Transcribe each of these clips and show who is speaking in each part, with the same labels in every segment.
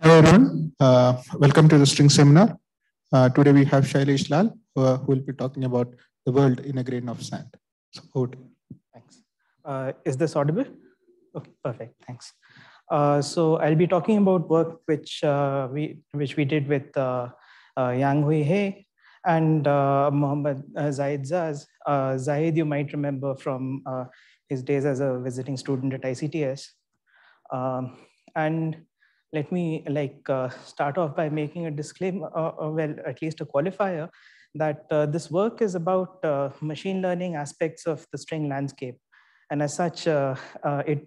Speaker 1: Hello everyone, uh, welcome to the string seminar. Uh, today we have Shailesh Lal uh, who will be talking about the world in a grain of sand. So, over
Speaker 2: Thanks. Uh, is this audible? Okay, perfect, thanks. Uh, so I'll be talking about work which uh, we which we did with Yang Hui He and Mohammed Zaid Zaz. Zaid, you might remember from his days as a visiting student at ICTS. Um, and let me like uh, start off by making a disclaimer, uh, uh well, at least a qualifier, that uh, this work is about uh, machine learning aspects of the string landscape. And as such, uh, it,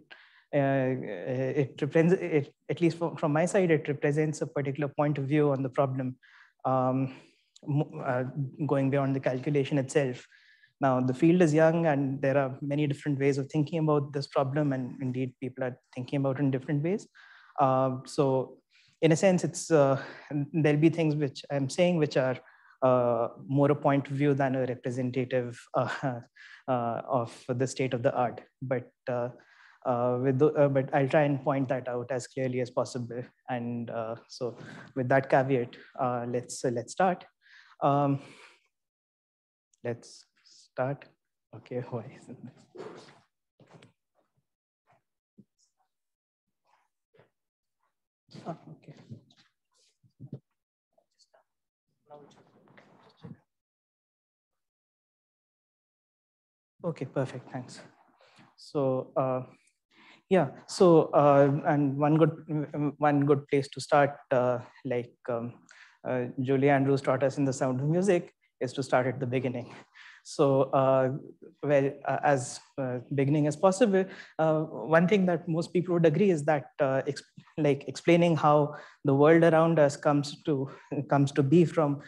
Speaker 2: it represents, it, at least from, from, my side, it represents a particular point of view on the problem um, going beyond the calculation itself. Now, the field is young and there are many different ways of thinking about this problem. And indeed, people are thinking about it in different ways. Uh, so in a sense, it's uh, there'll be things which I'm saying which are uh, more a point of view than a representative uh, uh, of the state of the art. But with the, but I'll try and point that out as clearly as possible. And so with that caveat, let's let's start. Um, let's start. Okay, why isn't this? Oh, okay. Okay, perfect, thanks. So uh, yeah, so uh, and one good one good place to start, uh, like um, uh, Julie Andrews taught us in the Sound of Music, is to start at the beginning. So, uh, well, uh, as uh, beginning as possible, uh, one thing that most people would agree is that, uh, exp like explaining how the world around us comes to comes to be from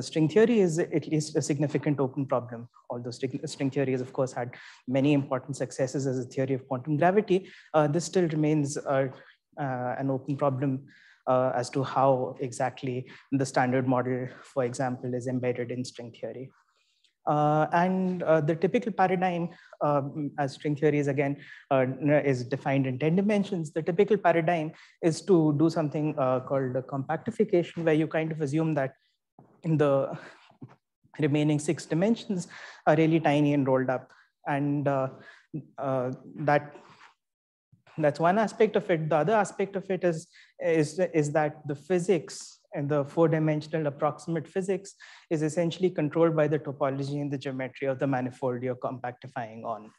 Speaker 2: string theory is at least a significant open problem. Although string theory has, of course, had many important successes as a theory of quantum gravity, uh, this still remains an open problem uh, as to how exactly the standard model, for example, is embedded in string theory. Uh, and uh, the typical paradigm, um, as string theory is again, uh, is defined in 10 dimensions. The typical paradigm is to do something uh, called compactification, where you kind of assume that in the remaining six dimensions are really tiny and rolled up. And uh, uh, that that's one aspect of it. The other aspect of it is, is, is that the physics and the four-dimensional approximate physics is essentially controlled by the topology and the geometry of the manifold you're compactifying on.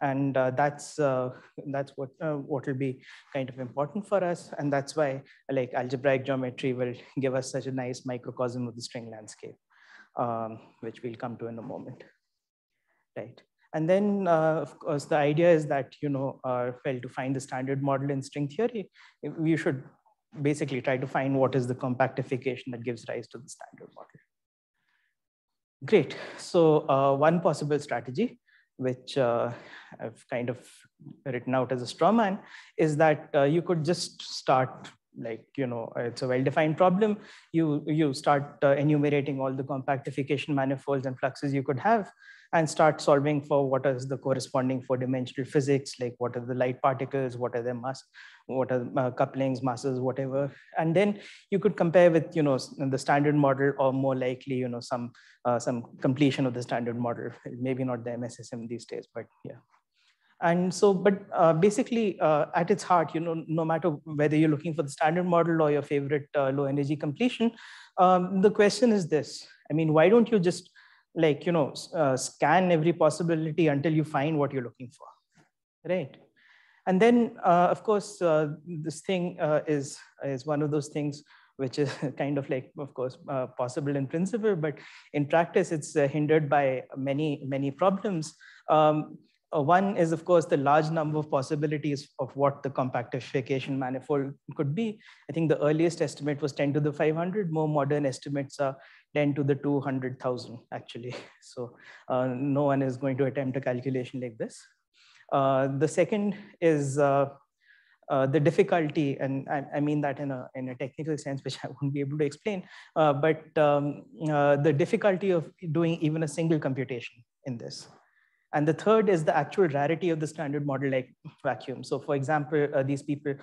Speaker 2: And uh, that's uh, that's what uh, what will be kind of important for us, and that's why like algebraic geometry will give us such a nice microcosm of the string landscape, um, which we'll come to in a moment. Right. And then, uh, of course, the idea is that, you know, uh, well, to find the standard model in string theory, we should basically try to find what is the compactification that gives rise to the standard model. Great. So uh, one possible strategy, which uh, I've kind of written out as a straw man, is that uh, you could just start like, you know, it's a well-defined problem. You, you start uh, enumerating all the compactification manifolds and fluxes you could have and start solving for what is the corresponding four dimensional physics, like what are the light particles, what are their mass, what are uh, couplings, masses, whatever. And then you could compare with, you know, the standard model or more likely, you know, some, uh, some completion of the standard model, maybe not the MSSM these days, but yeah. And so, but uh, basically uh, at its heart, you know, no matter whether you're looking for the standard model or your favorite uh, low energy completion, um, the question is this, I mean, why don't you just like you know uh, scan every possibility until you find what you're looking for right and then uh, of course uh, this thing uh, is is one of those things which is kind of like of course uh, possible in principle but in practice it's uh, hindered by many many problems um, one is of course the large number of possibilities of what the compactification manifold could be i think the earliest estimate was 10 to the 500 more modern estimates are 10 to the 200,000 actually. So uh, no one is going to attempt a calculation like this. Uh, the second is uh, uh the difficulty, and I, I, mean that in a, in a technical sense, which I won't be able to explain, uh, but um, uh, the difficulty of doing even a single computation in this. And the third is the actual rarity of the standard model like vacuum. So for example, uh, these people,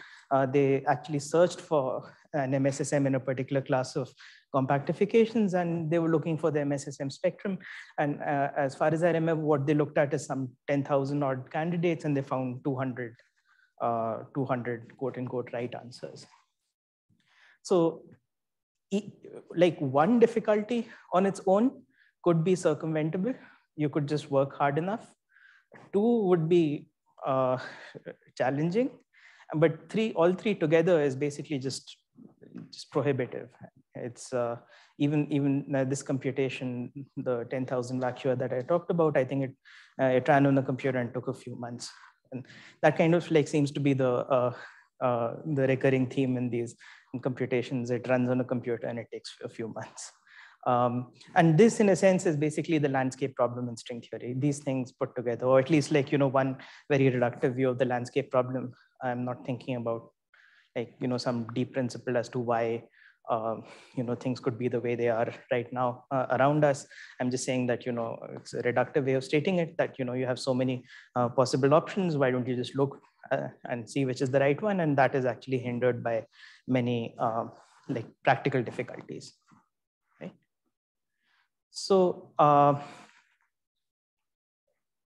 Speaker 2: they actually searched for an MSSM in a particular class of compactifications and they were looking for the MSSM spectrum. And uh, as far as I remember, what they looked at is some 10,000 odd candidates and they found 200, uh, 200 quote unquote right answers. So like one difficulty on its own could be circumventable you could just work hard enough. Two would be uh, challenging, but three, all three together is basically just, just prohibitive. It's uh, even even uh, this computation, the 10,000 vacua that I talked about, I think it, uh, it ran on the computer and took a few months. And that kind of like seems to be the, uh, the recurring theme in these computations. It runs on a computer and it takes a few months. Um, and this, in a sense, is basically the landscape problem in string theory. These things put together, or at least like, you know, one very reductive view of the landscape problem. I'm not thinking about like, you know, some deep principle as to why, uh, you know, things could be the way they are right now uh, around us. I'm just saying that, you know, it's a reductive way of stating it that, you know, you have so many uh, possible options. Why don't you just look uh, and see which is the right one? And that is actually hindered by many uh, like practical difficulties. right So uh,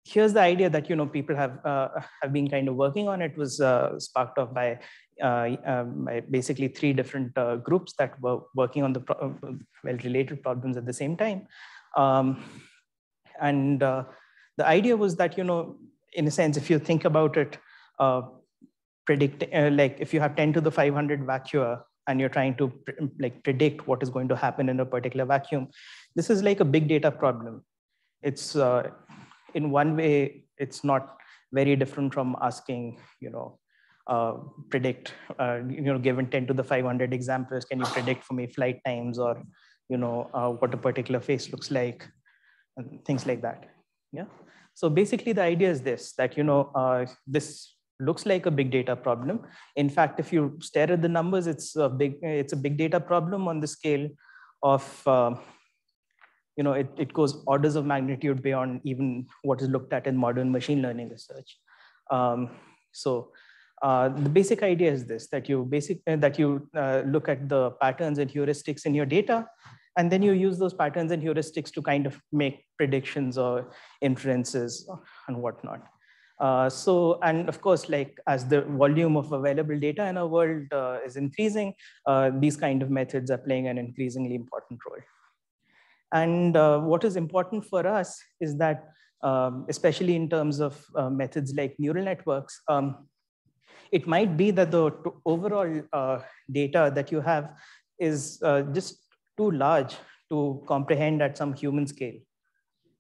Speaker 2: here's the idea that you know people have uh, have been kind of working on. It was uh, sparked off by, um, basically three different uh, groups that were working on the uh, well related problems at the same time, um, and the idea was that you know in a sense if you think about it, predict like if you have 10 to the 500 vacua and you're trying to like predict what is going to happen in a particular vacuum this is like a big data problem. It's uh, in one way it's not very different from asking you know uh, predict uh, you know given 10 to the 500 examples can you predict for me flight times or you know uh, what a particular face looks like and things like that yeah so basically the idea is this that you know uh, this looks like a big data problem. In fact, if you stare at the numbers, it's a big, it's a big data problem on the scale of, uh, you know, it, it goes orders of magnitude beyond even what is looked at in modern machine learning research. Um, so uh, the basic idea is this, that you basic, uh, that you uh, look at the patterns and heuristics in your data, and then you use those patterns and heuristics to kind of make predictions or inferences and whatnot. Uh, so, and of course, like as the volume of available data in our world uh, is increasing, uh, these kind of methods are playing an increasingly important role. And uh, what is important for us is that, um, especially in terms of methods like neural networks, um, it might be that the overall data that you have is just too large to comprehend at some human scale.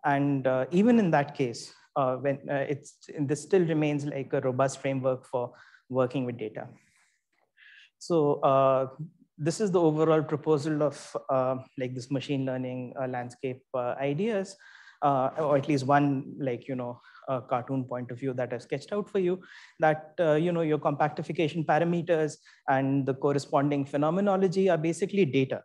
Speaker 2: And even in that case, uh, when uh, it's this still remains like a robust framework for working with data. So uh, this is the overall proposal of uh, like this machine learning uh, landscape uh, ideas, or at least one like you know a cartoon point of view that I've sketched out for you. That uh, you know your compactification parameters and the corresponding phenomenology are basically data.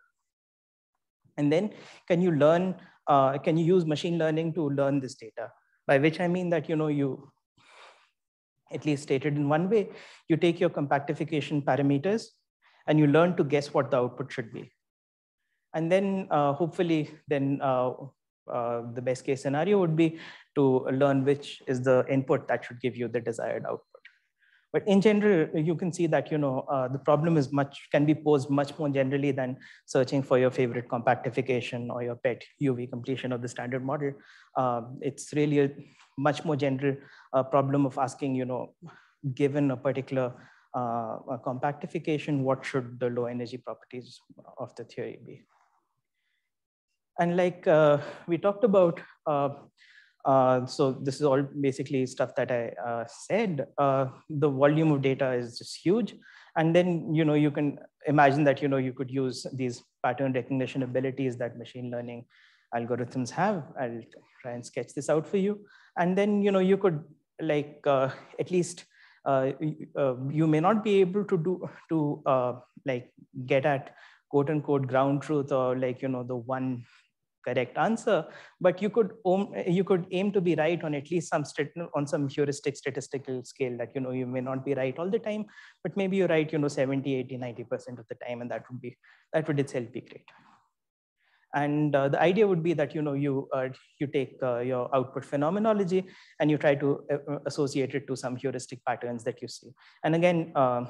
Speaker 2: And then can you learn? Uh, can you use machine learning to learn this data? by which I mean that, you know, you, at least stated in one way, you take your compactification parameters and you learn to guess what the output should be. And then uh, hopefully then uh, uh, the best case scenario would be to learn which is the input that should give you the desired output. But in general, you can see that you know uh, the problem is much can be posed much more generally than searching for your favorite compactification or your pet UV completion of the standard model. Uh, it's really a much more general uh, problem of asking, you know, given a particular uh, compactification, what should the low energy properties of the theory be? And like uh, we talked about uh, uh, so this is all basically stuff that I uh, said. Uh, the volume of data is just huge. And then, you know, you can imagine that, you know, you could use these pattern recognition abilities that machine learning algorithms have. I'll try and sketch this out for you. And then, you know, you could like uh, at least uh, you may not be able to do to like get at quote unquote ground truth or like, you know, the one correct answer, but you could you could aim to be right on at least some on some heuristic statistical scale that you know you may not be right all the time, but maybe you're right, you know, 70, 80, 90% of the time, and that would be that would itself be great. And uh, the idea would be that you know you uh, you take uh, your output phenomenology and you try to uh, associate it to some heuristic patterns that you see. And again, um,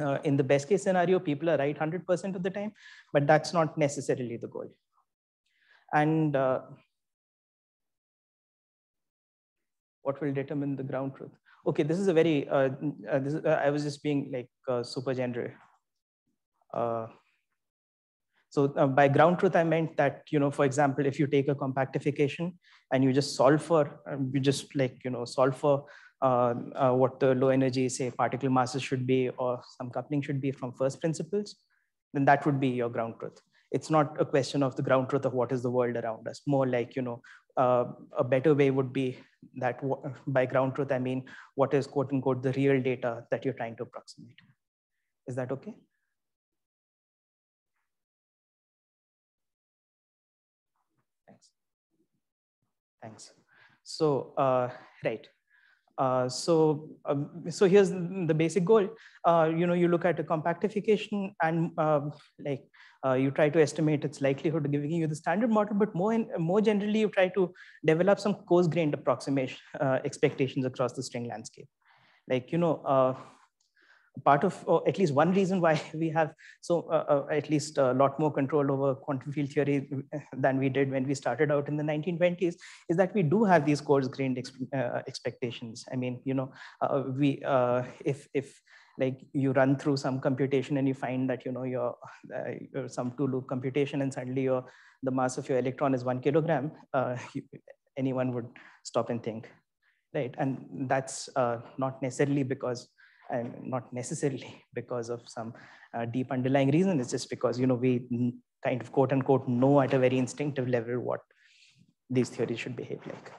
Speaker 2: uh, in the best case scenario, people are right 100% of the time, but that's not necessarily the goal. And uh, what will determine the ground truth? Okay, this is a very, uh, uh this uh, I was just being like uh, super general. so by ground truth, I meant that, you know, for example, if you take a compactification and you just solve for, um, you just like, you know, solve for uh, uh, what the low energy, say, particle masses should be or some coupling should be from first principles, then that would be your ground truth. It's not a question of the ground truth of what is the world around us. More like, you know, uh, a better way would be that by ground truth, I mean, what is quote unquote the real data that you're trying to approximate. Is that okay? Thanks. Thanks. So, uh, right. Uh, so, um, so here's the basic goal. Uh, you know, you look at a compactification and um, like uh, you try to estimate its likelihood of giving you the standard model, but more in, more generally, you try to develop some coarse-grained approximation uh, expectations across the string landscape. Like, you know, uh, part of, or at least one reason why we have so uh, uh, at least a lot more control over quantum field theory than we did when we started out in the 1920s is that we do have these coarse grained exp uh, expectations. I mean, you know, we if if like you run through some computation and you find that you know your, uh, some two loop computation and suddenly your the mass of your electron is one kilogram, you, anyone would stop and think, right? And that's not necessarily because and not necessarily because of some uh, deep underlying reason. It's just because you know we kind of quote unquote know at a very instinctive level what these theories should behave like.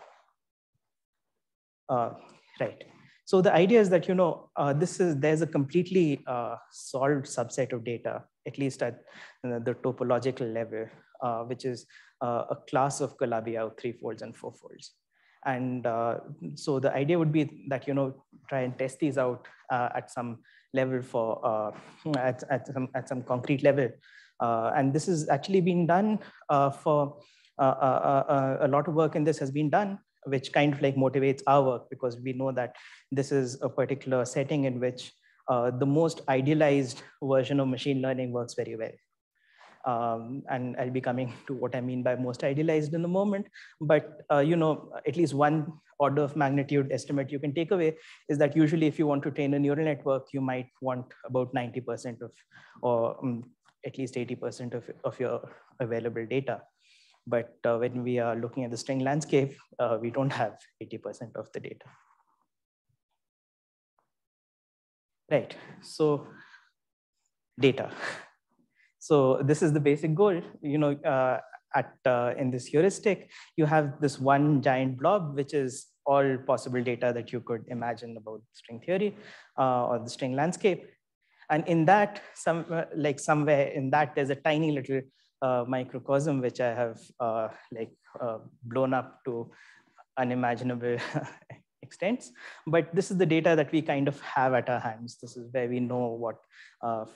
Speaker 2: Uh, right. So the idea is that you know uh, this is there's a completely uh, solved subset of data, at least at uh, the topological level, uh, which is a class of Calabi-Yau folds and four folds. And uh, so the idea would be that, you know, try and test these out uh, at some level for, uh, at, at, some, at some concrete level. Uh, and this has actually been done uh, for uh, a lot of work in this has been done, which kind of like motivates our work because we know that this is a particular setting in which the most idealized version of machine learning works very well. Um, and I'll be coming to what I mean by most idealized in a moment. But uh, you know, at least one order of magnitude estimate you can take away is that usually if you want to train a neural network, you might want about 90% of, or um, at least 80% of, of your available data. But uh, when we are looking at the string landscape, uh, we don't have 80% of the data. Right, so data. So this is the basic goal. You know, uh, at uh, in this heuristic, you have this one giant blob, which is all possible data that you could imagine about string theory uh, or the string landscape. And in that, some uh, like somewhere in that, there's a tiny little uh, microcosm which I have uh, like blown up to unimaginable extents. But this is the data that we kind of have at our hands. This is where we know what,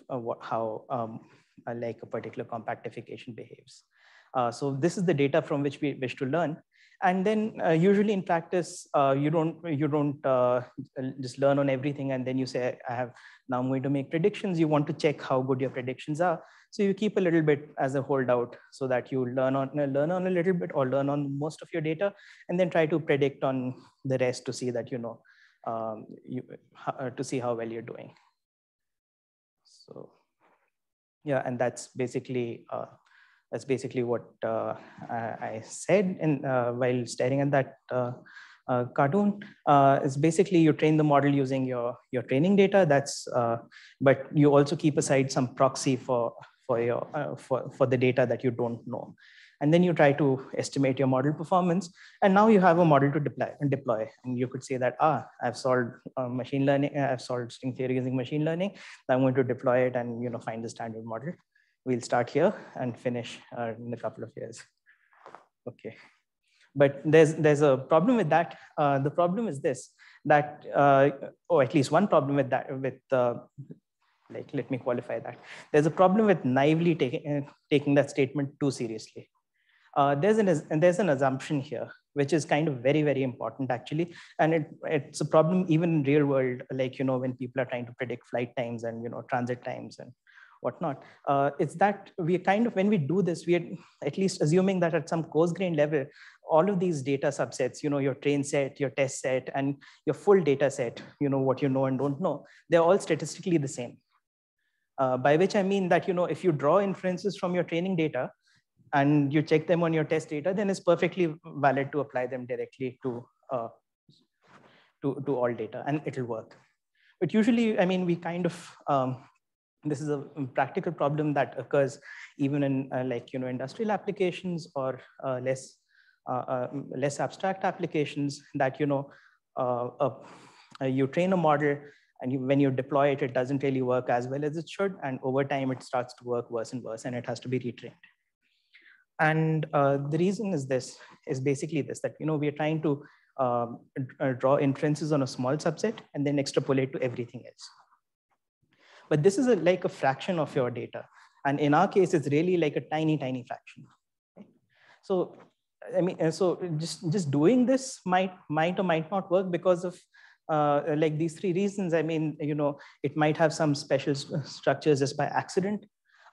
Speaker 2: what how um, uh, like a particular compactification behaves. Uh, so this is the data from which we wish to learn. And then uh, usually in practice, uh, you don't, you don't uh, just learn on everything and then you say, I have now I'm going to make predictions. You want to check how good your predictions are. So you keep a little bit as a holdout so that you learn on, learn on a little bit or learn on most of your data and then try to predict on the rest to see that, you know, um, you, to see how well you're doing. So yeah, and that's basically uh, that's basically what uh, I said in uh, while staring at that uh, uh, cartoon. Uh, is basically you train the model using your your training data. That's but you also keep aside some proxy for for your for for the data that you don't know. And then you try to estimate your model performance. And now you have a model to deploy and deploy. And you could say that ah i've solved uh, machine learning i've solved string theory using machine learning. I'm going to deploy it and you know find the standard model we'll start here and finish uh, in a couple of years Okay. But there's, there's a problem with that. Uh, the problem is this, that, uh, or at least one problem with that, with, uh, like, let me qualify that. There's a problem with naively taking, uh, taking that statement too seriously. Uh, there's, an, there's an assumption here, which is kind of very, very important actually. And it, it's a problem even in real world, like, you know, when people are trying to predict flight times and, you know, transit times and whatnot. Uh, it's that we kind of, when we do this, we are at least assuming that at some coarse grain level, all of these data subsets, you know, your train set, your test set, and your full data set, you know, what you know and don't know, they're all statistically the same. Uh, by which I mean that, you know, if you draw inferences from your training data and you check them on your test data, then it's perfectly valid to apply them directly to, uh, to, to all data and it'll work. But usually, I mean, we kind of um, this is a practical problem that occurs even in uh, like you know industrial applications or uh, less uh, uh less abstract applications that you know uh, you train a model and you, when you deploy it it doesn't really work as well as it should. And over time it starts to work worse and worse and it has to be retrained. And uh, the reason is this is basically this that you know we are trying to um, draw inferences on a small subset and then extrapolate to everything else but this is a, like a fraction of your data. And in our case, it's really like a tiny, tiny fraction. So, I mean, so just, just doing this might, might or might not work because of uh, like these three reasons. I mean, you know, it might have some special structures just by accident.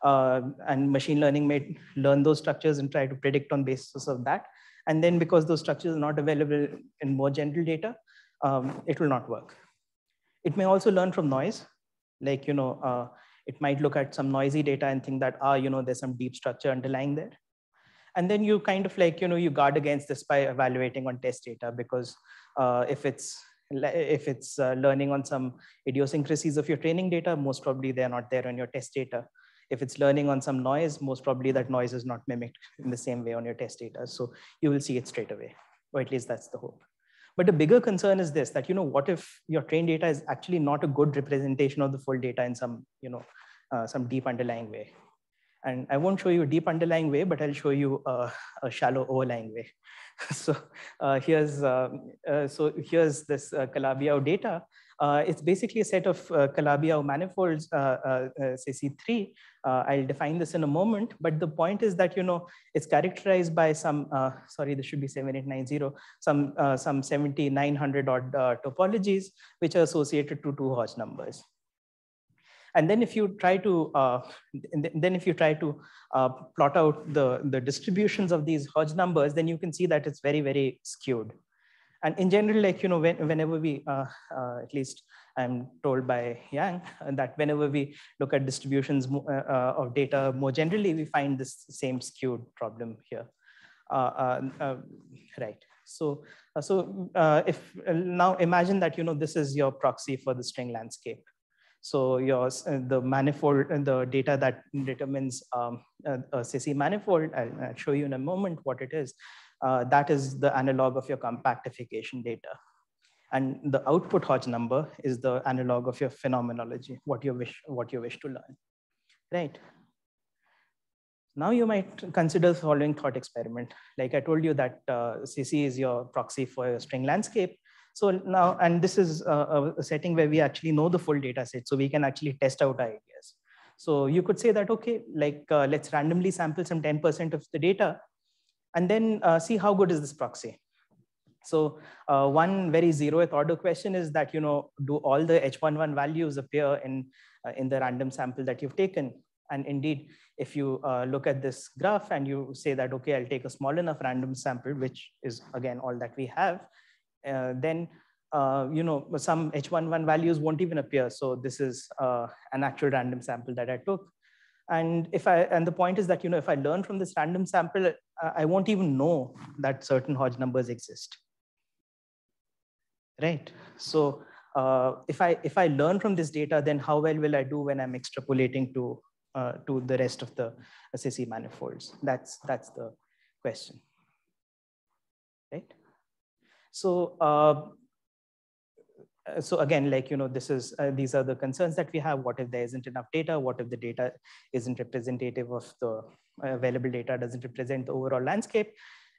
Speaker 2: Uh, and machine learning may learn those structures and try to predict on basis of that. And then because those structures are not available in more general data, um, it will not work. It may also learn from noise like you know uh, it might look at some noisy data and think that ah you know there's some deep structure underlying there. And then you kind of like you know you guard against this by evaluating on test data because uh, if it's if it's uh, learning on some idiosyncrasies of your training data most probably they're not there on your test data. If it's learning on some noise most probably that noise is not mimicked in the same way on your test data. So you will see it straight away or at least that's the hope but the bigger concern is this, that, you know, what if your trained data is actually not a good representation of the full data in some, you know, uh, some deep underlying way. And I won't show you a deep underlying way, but I'll show you a, shallow overlying way. so uh, here's, uh, uh, so here's this uh, Calabi-Yau data. Uh, it's basically a set of uh, Calabi-Yau manifolds, uh, uh, uh say C3. Uh, I'll define this in a moment, but the point is that, you know, it's characterized by some, sorry, this should be 7890, some, some 7900 odd topologies, which are associated to two Hodge numbers. And then if you try to, then if you try to plot out the, the distributions of these Hodge numbers, then you can see that it's very, very skewed and in general, like, you know, when, whenever we, uh, uh, at least I'm told by Yang, uh, that whenever we look at distributions uh, uh, of data more generally, we find this same skewed problem here. Right. So, so if now imagine that, you know, this is your proxy for the string landscape. So your the manifold and the data that determines um, a, a CICY manifold, I'll, I'll, show you in a moment what it is uh, that is the analog of your compactification data. And the output Hodge number is the analog of your phenomenology, what you wish, what you wish to learn, right? Now you might consider the following thought experiment. Like I told you that uh, CICY is your proxy for your string landscape. So now, and this is a, a setting where we actually know the full data set, so we can actually test out our ideas. So you could say that, okay, like uh, let's randomly sample some 10% of the data and then uh, see how good is this proxy. So uh, one very zeroth order question is that, you know, do all the H11 values appear in, uh, in the random sample that you've taken? And indeed, if you uh, look at this graph and you say that, okay, I'll take a small enough random sample, which is again, all that we have, uh, then, uh, you know, some H11 values won't even appear. So this is an actual random sample that I took. And if I, and the point is that, you know, if I learn from this random sample, uh, I won't even know that certain Hodge numbers exist. Right. So uh, if I if I learn from this data, then how well will I do when I'm extrapolating to uh, to the rest of the CICY manifolds? That's that's the question. Right. So uh, so again, like, you know, this is, uh, these are the concerns that we have. What if there isn't enough data? What if the data isn't representative of the available data, doesn't represent the overall landscape?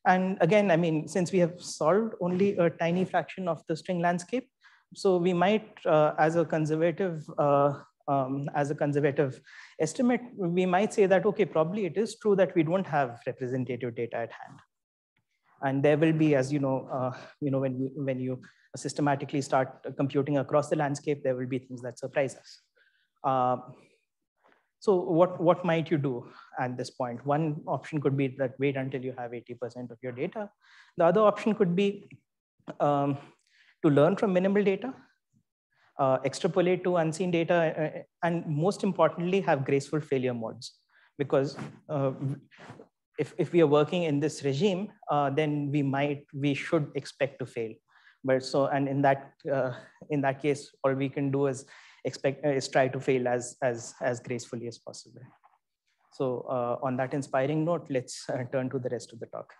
Speaker 2: And again, I mean, since we have solved only a tiny fraction of the string landscape, so we might, uh, as a conservative, uh, um, as a conservative estimate, we might say that, okay, probably it is true that we don't have representative data at hand. And there will be, as you know, uh, you know, when you, when you systematically start computing across the landscape, there will be things that surprise us. Uh, so what, what might you do at this point? One option could be that wait until you have 80% of your data. The other option could be um, to learn from minimal data, uh, extrapolate to unseen data, uh, and most importantly, have graceful failure modes. Because uh, if, if we are working in this regime, uh, then we might, we should expect to fail. But so, and in that, uh, in that case, all we can do is expect uh, is try to fail as as as gracefully as possible. So uh, on that inspiring note, let's uh, turn to the rest of the talk.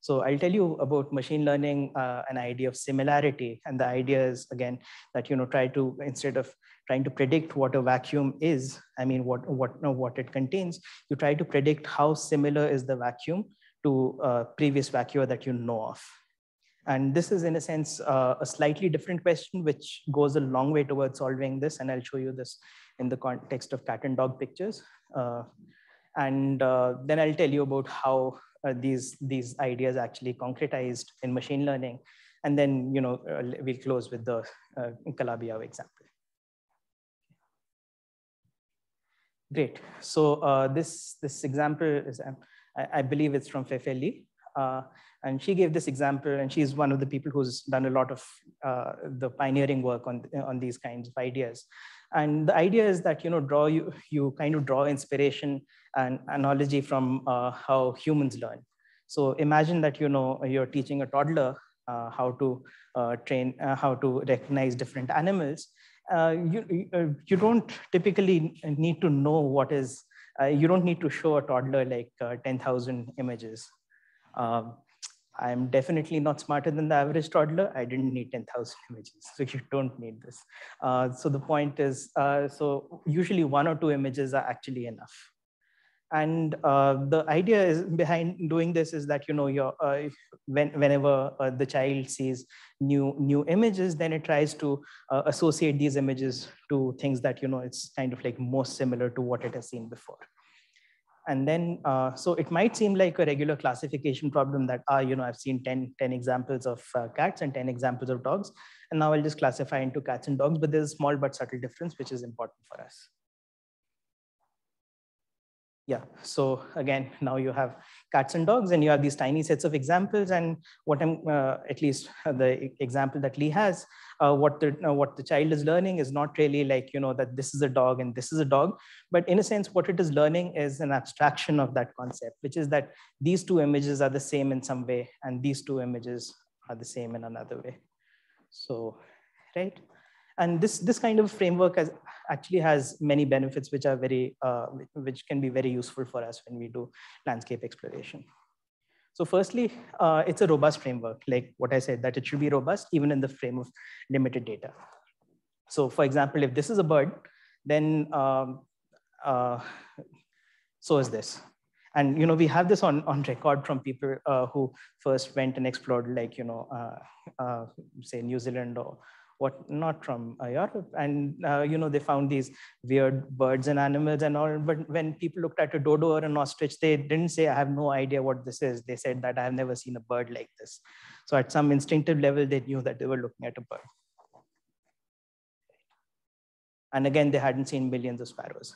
Speaker 2: So I'll tell you about machine learning, uh, an idea of similarity. And the idea is again, that, you know, try to, instead of trying to predict what a vacuum is, I mean, what, what, no, what it contains, you try to predict how similar is the vacuum to uh, previous vacua that you know of. And this is, in a sense, uh, a slightly different question, which goes a long way towards solving this. And I'll show you this in the context of cat and dog pictures. Uh, and uh, then I'll tell you about how uh, these, these ideas actually concretized in machine learning. And then, you know, uh, we'll close with the uh, example. Great. So this, this example is, I, I, believe it's from Feifei Li. Uh, and she gave this example, and she's one of the people who's done a lot of uh, the pioneering work on, on these kinds of ideas. And the idea is that, you know, draw you, you kind of draw inspiration and analogy from uh, how humans learn. So imagine that, you know, you're teaching a toddler uh, how to uh, train, uh, how to recognize different animals. you, you don't typically need to know what is, you don't need to show a toddler like 10,000 images. Um, I'm definitely not smarter than the average toddler. I didn't need 10,000 images, so you don't need this. Uh, so the point is, uh, so usually one or two images are actually enough. And uh, the idea is behind doing this is that you know your uh, when, whenever uh, the child sees new new images, then it tries to uh, associate these images to things that you know it's kind of like most similar to what it has seen before. And then, uh, so it might seem like a regular classification problem that, ah, you know, I've seen 10, 10 examples of uh, cats and 10 examples of dogs. And now I'll just classify into cats and dogs, but there's a small but subtle difference, which is important for us yeah so again now you have cats and dogs and you have these tiny sets of examples and what i'm uh, at least the example that Li has uh, what the uh, what the child is learning is not really like you know that this is a dog and this is a dog but in a sense what it is learning is an abstraction of that concept which is that these two images are the same in some way and these two images are the same in another way. So right and this, this kind of framework has, actually has many benefits which are very, uh, which can be very useful for us when we do landscape exploration. So firstly, uh, it's a robust framework, like what I said, that it should be robust even in the frame of limited data. So for example, if this is a bird, then um, uh, so is this. And you know, we have this on, on record from people uh, who first went and explored like, you know, uh, uh, say New Zealand or, what not from uh, Europe. And uh, you know, they found these weird birds and animals and all. But when people looked at a dodo or an ostrich, they didn't say, "I have no idea what this is." They said that I have never seen a bird like this. So at some instinctive level, they knew that they were looking at a bird. And again, they hadn't seen millions of sparrows.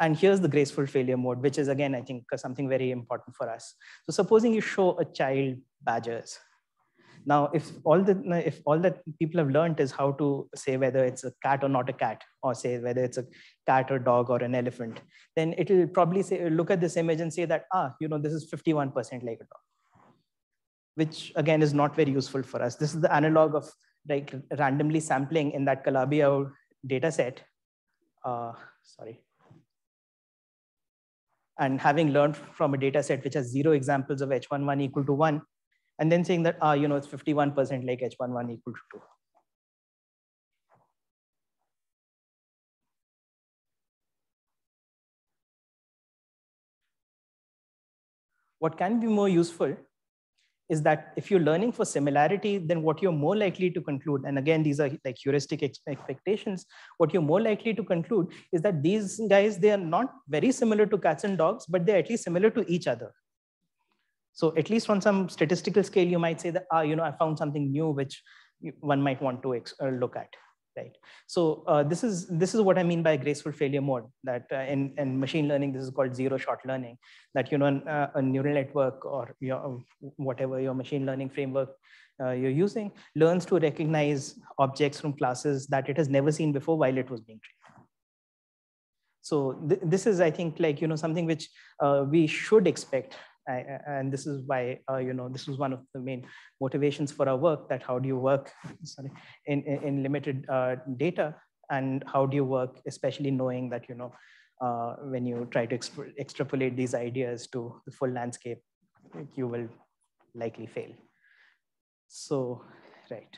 Speaker 2: And here's the graceful failure mode, which is again, I think, something very important for us. So supposing you show a child badgers, now, if all the if all that people have learned is how to say whether it's a cat or not a cat, or say whether it's a cat or dog or an elephant, then it will probably say look at this image and say that ah, you know, this is 51% like a dog, which again is not very useful for us. This is the analog of like randomly sampling in that Calabi-Yau data set. Uh, sorry. And having learned from a data set which has zero examples of H11 equal to one, and then saying that, ah, you know, it's 51% like H11 equal to 2. What can be more useful is that if you're learning for similarity, then what you're more likely to conclude, and again, these are like heuristic expectations, what you're more likely to conclude is that these guys, they are not very similar to cats and dogs, but they're at least similar to each other. So at least on some statistical scale, you might say that, ah, you know, I found something new which one might want to uh, look at right? So uh, this is this is what I mean by graceful failure mode. That uh, in in machine learning, this is called zero shot learning. That you know uh, a neural network or your whatever your machine learning framework uh, you're using learns to recognize objects from classes that it has never seen before while it was being trained. So th this is, I think, like you know something which uh, we should expect I, and this is why uh, you know this was one of the main motivations for our work that how do you work sorry, in, in, in limited uh, data and how do you work especially knowing that you know uh, when you try to extrapolate these ideas to the full landscape you will likely fail. So right.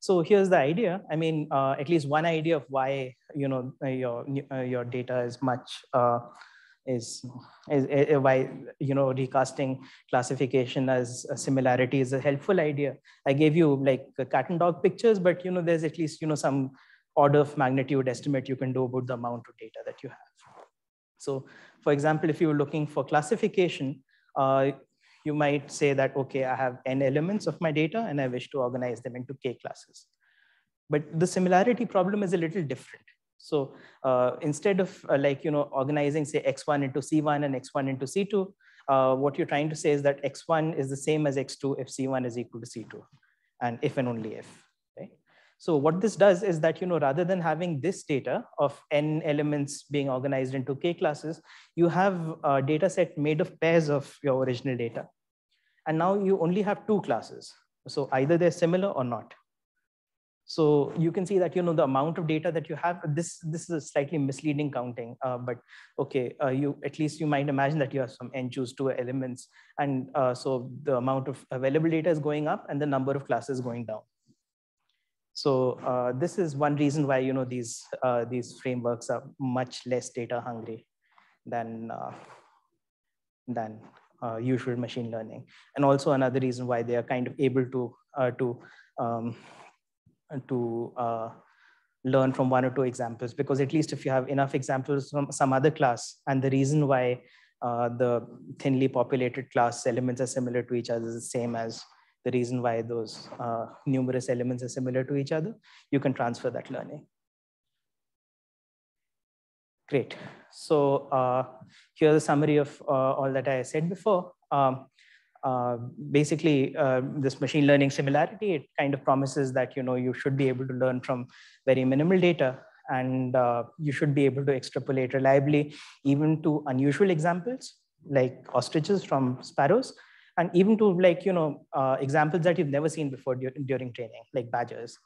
Speaker 2: So here's the idea. I mean uh, at least one idea of why you know your uh, your data is much uh, is, is, is, why you know recasting classification as a similarity is a helpful idea. I gave you like cat and dog pictures, but you know there's at least you know some order of magnitude estimate you can do about the amount of data that you have. So for example, if you're looking for classification, uh, you might say that, okay, I have n elements of my data and I wish to organize them into k classes. But the similarity problem is a little different. So uh, instead of uh, like, you know, organizing say X1 into C1 and X1 into C2, uh, what you're trying to say is that X1 is the same as X2 if C1 is equal to C2 and if and only if? So what this does is that, you know, rather than having this data of n elements being organized into k classes, you have a data set made of pairs of your original data. And now you only have two classes. So either they're similar or not. So you can see that you know the amount of data that you have. This this is a slightly misleading counting, uh, but okay, uh, you at least you might imagine that you have some n choose two elements, and uh, so the amount of available data is going up, and the number of classes going down. So uh, this is one reason why you know these uh, these frameworks are much less data hungry than uh, than usual machine learning, and also another reason why they are kind of able to to um, to uh, learn from one or two examples because at least if you have enough examples from some other class and the reason why uh, the thinly populated class elements are similar to each other is the same as the reason why those uh, numerous elements are similar to each other, you can transfer that learning. Great. So uh, here's a summary of uh, all that I said before. Um, uh, basically uh, this machine learning similarity, it kind of promises that you know you should be able to learn from very minimal data and uh, you should be able to extrapolate reliably even to unusual examples like ostriches from sparrows and even to like you know uh, examples that you've never seen before during training like badgers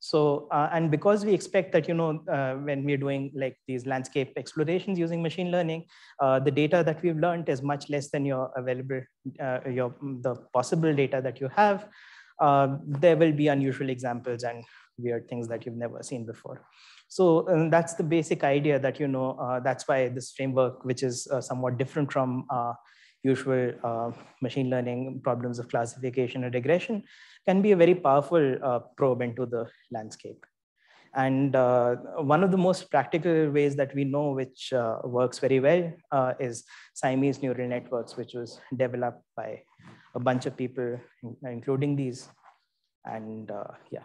Speaker 2: so, uh, and because we expect that, you know, uh, when we're doing like these landscape explorations using machine learning, uh, the data that we've learned is much less than your available, uh, your the possible data that you have. Uh, there will be unusual examples and weird things that you've never seen before. So um, that's the basic idea that, you know, uh, that's why this framework, which is somewhat different from usual uh, machine learning problems of classification and regression can be a very powerful uh, probe into the landscape. And uh, one of the most practical ways that we know which uh, works very well uh, is Siamese neural networks, which was developed by a bunch of people, including these. And uh, yeah.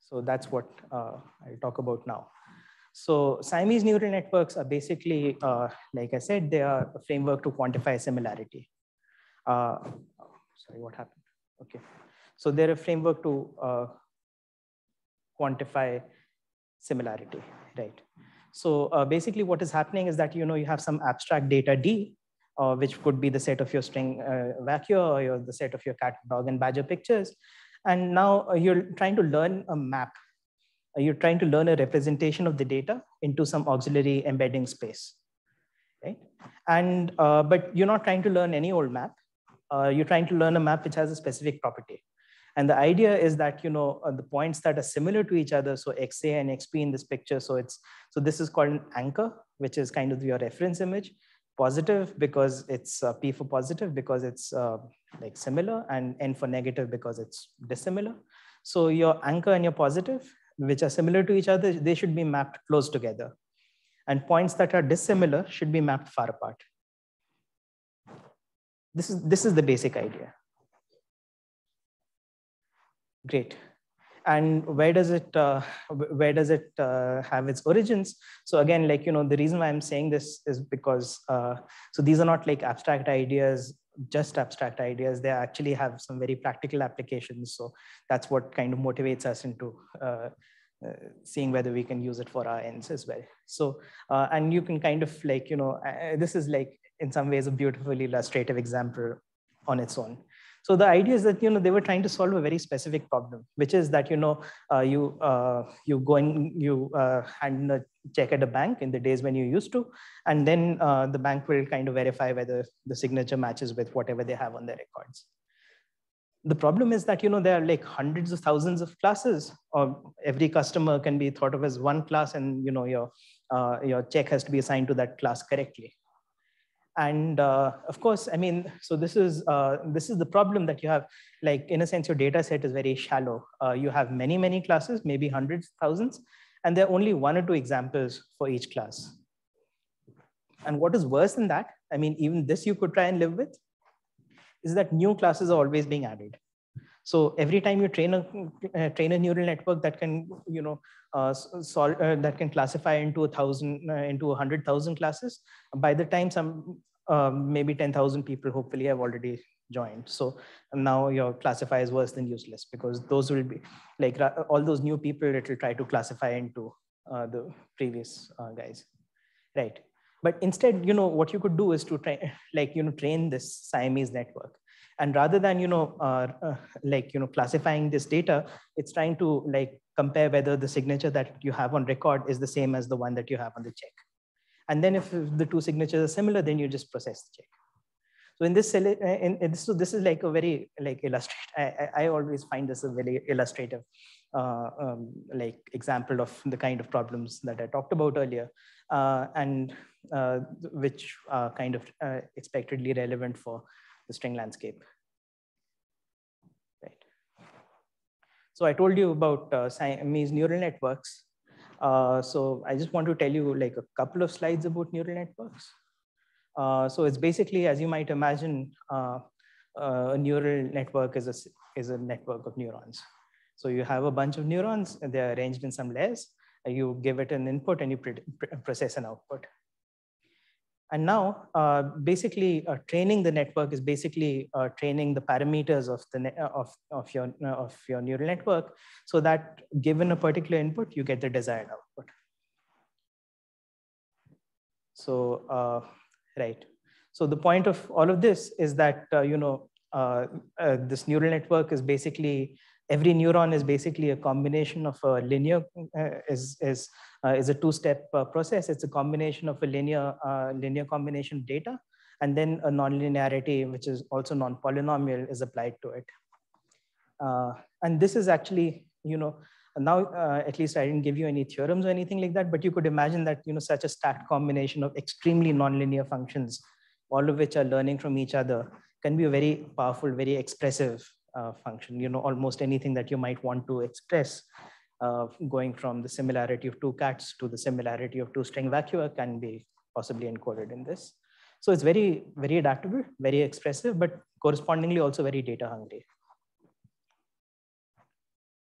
Speaker 2: So that's what I'll talk about now. So Siamese neural networks are basically, uh, like I said, they are a framework to quantify similarity. Uh, sorry, what happened? Okay. So they're a framework to uh, quantify similarity, right? So uh, basically what is happening is that, you know, you have some abstract data D, uh, which could be the set of your string uh, vacua or your, the set of your cat, dog, and badger pictures. And now you're trying to learn a map you're trying to learn a representation of the data into some auxiliary embedding space, right? And, uh, but you're not trying to learn any old map. Uh, you're trying to learn a map which has a specific property. And the idea is that, you know, uh, the points that are similar to each other, so XA and XP in this picture, so it's, so this is called an anchor, which is kind of your reference image. positive because it's uh, P for positive because it's uh, like similar and N for negative because it's dissimilar. So your anchor and your positive, which are similar to each other, they should be mapped close together. And points that are dissimilar should be mapped far apart. This is, this is the basic idea. Great and where does it uh, where does it uh, have its origins so again like you know the reason why i'm saying this is because uh, so these are not like abstract ideas just abstract ideas they actually have some very practical applications so that's what kind of motivates us into uh, uh, seeing whether we can use it for our ends as well so uh, and you can kind of like you know this is like in some ways a beautifully illustrative example on its own so the idea is that you know they were trying to solve a very specific problem, which is that you know uh, you uh, you go and you uh, hand a check at a bank in the days when you used to, and then uh, the bank will kind of verify whether the signature matches with whatever they have on their records. The problem is that you know there are like hundreds of thousands of classes, or every customer can be thought of as one class, and you know your uh, your check has to be assigned to that class correctly. And uh, of course i mean so this is uh, this is the problem that you have like in a sense your data set is very shallow. Uh, you have many many classes maybe hundreds thousands and there are only one or two examples for each class. And what is worse than that i mean even this you could try and live with is that new classes are always being added so every time you train a uh, train a neural network that can you know uh, uh, that can classify into a thousand uh, into a hundred thousand classes, by the time some um, maybe ten thousand people hopefully have already joined. So now your classifier is worse than useless because those will be like all those new people it will try to classify into uh, the previous uh, guys, right? But instead, you know what you could do is to try like you know train this Siamese network. And rather than you know uh, uh, like you know classifying this data it's trying to like compare whether the signature that you have on record is the same as the one that you have on the check. And then if the two signatures are similar then you just process the check. So in this uh, in, in so this is like a very like illustrative I, I always find this a very illustrative uh, um, like example of the kind of problems that i talked about earlier. Uh, and which are kind of expectedly relevant for the string landscape. Right. So I told you about uh, Siamese neural networks. Uh, so I just want to tell you like a couple of slides about neural networks. Uh, so it's basically, as you might imagine, uh, uh, a neural network is a, is a network of neurons. So you have a bunch of neurons, and they're arranged in some layers. You give it an input and you process an output. And now, uh, basically, uh, training the network is basically uh, training the parameters of the uh, of of your uh, of your neural network, so that given a particular input, you get the desired output. So, uh, right. So the point of all of this is that you know this neural network is basically every neuron is basically a combination of a linear uh, is is uh, is a two-step uh, process. It's a combination of a linear uh, linear combination data, and then a nonlinearity, which is also non-polynomial, is applied to it. Uh, and this is actually, you know, now uh, at least I didn't give you any theorems or anything like that, but you could imagine that you know such a stacked combination of extremely nonlinear functions, all of which are learning from each other, can be a very powerful, very expressive uh, function, you know, almost anything that you might want to express uh, going from the similarity of two cats to the similarity of two string vacua can be possibly encoded in this. So it's very, very adaptable, very expressive, but correspondingly also very data hungry.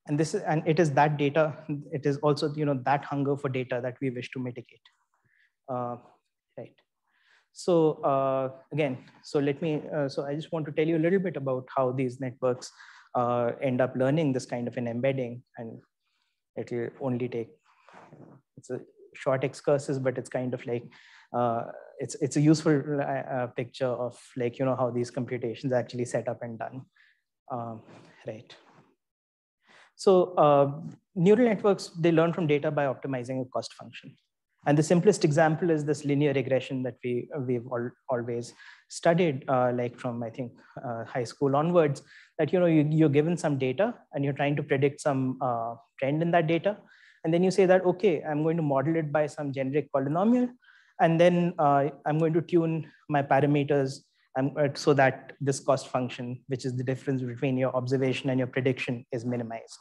Speaker 2: And this is, and it is that data, it is also, you know, that hunger for data that we wish to mitigate. Uh, right. So uh, again, so let me, uh, so I just want to tell you a little bit about how these networks uh, end up learning this kind of an embedding and it will only take, it's a short excursus, but it's kind of like, uh, it's, it's a useful uh, uh, picture of like, you know, how these computations actually set up and done. Um, right. So neural networks, they learn from data by optimizing a cost function. And the simplest example is this linear regression that we, we've all, always studied, uh, like from, I think, uh, high school onwards, that, you know, you, you're given some data and you're trying to predict some uh, trend in that data. And then you say that, okay, I'm going to model it by some generic polynomial. And then uh, I'm going to tune my parameters um, so that this cost function, which is the difference between your observation and your prediction is minimized.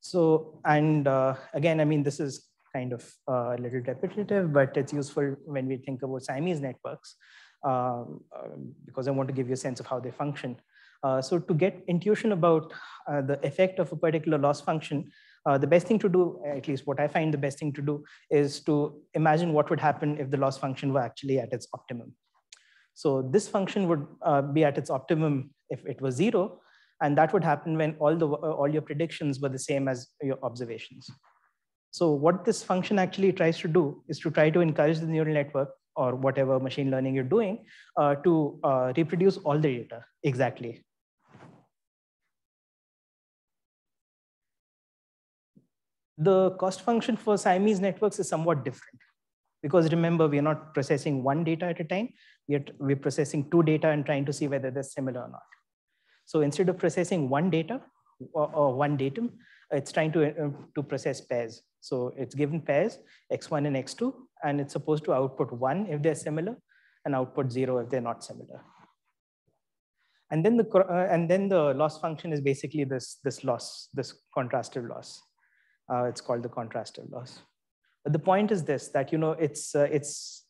Speaker 2: So, and uh, again, I mean, this is kind of uh, a little repetitive, but it's useful when we think about Siamese networks um, uh, because I want to give you a sense of how they function. Uh, so to get intuition about uh, the effect of a particular loss function, uh, the best thing to do, at least what I find the best thing to do, is to imagine what would happen if the loss function were actually at its optimum. So this function would uh, be at its optimum if it was zero, and that would happen when all, the, uh, all your predictions were the same as your observations. So what this function actually tries to do is to try to encourage the neural network or whatever machine learning you're doing uh, to uh, reproduce all the data exactly. The cost function for Siamese networks is somewhat different because remember, we're not processing one data at a time. We're, we're processing two data and trying to see whether they're similar or not. So instead of processing one data or, or one datum, it's trying to, uh, to process pairs. So it's given pairs, x1 and x2, and it's supposed to output one if they're similar and output zero if they're not similar. And then the, uh, and then the loss function is basically this, this loss, this contrastive loss. Uh, it's called the contrastive loss. But the point is this, that you know it's, uh, it's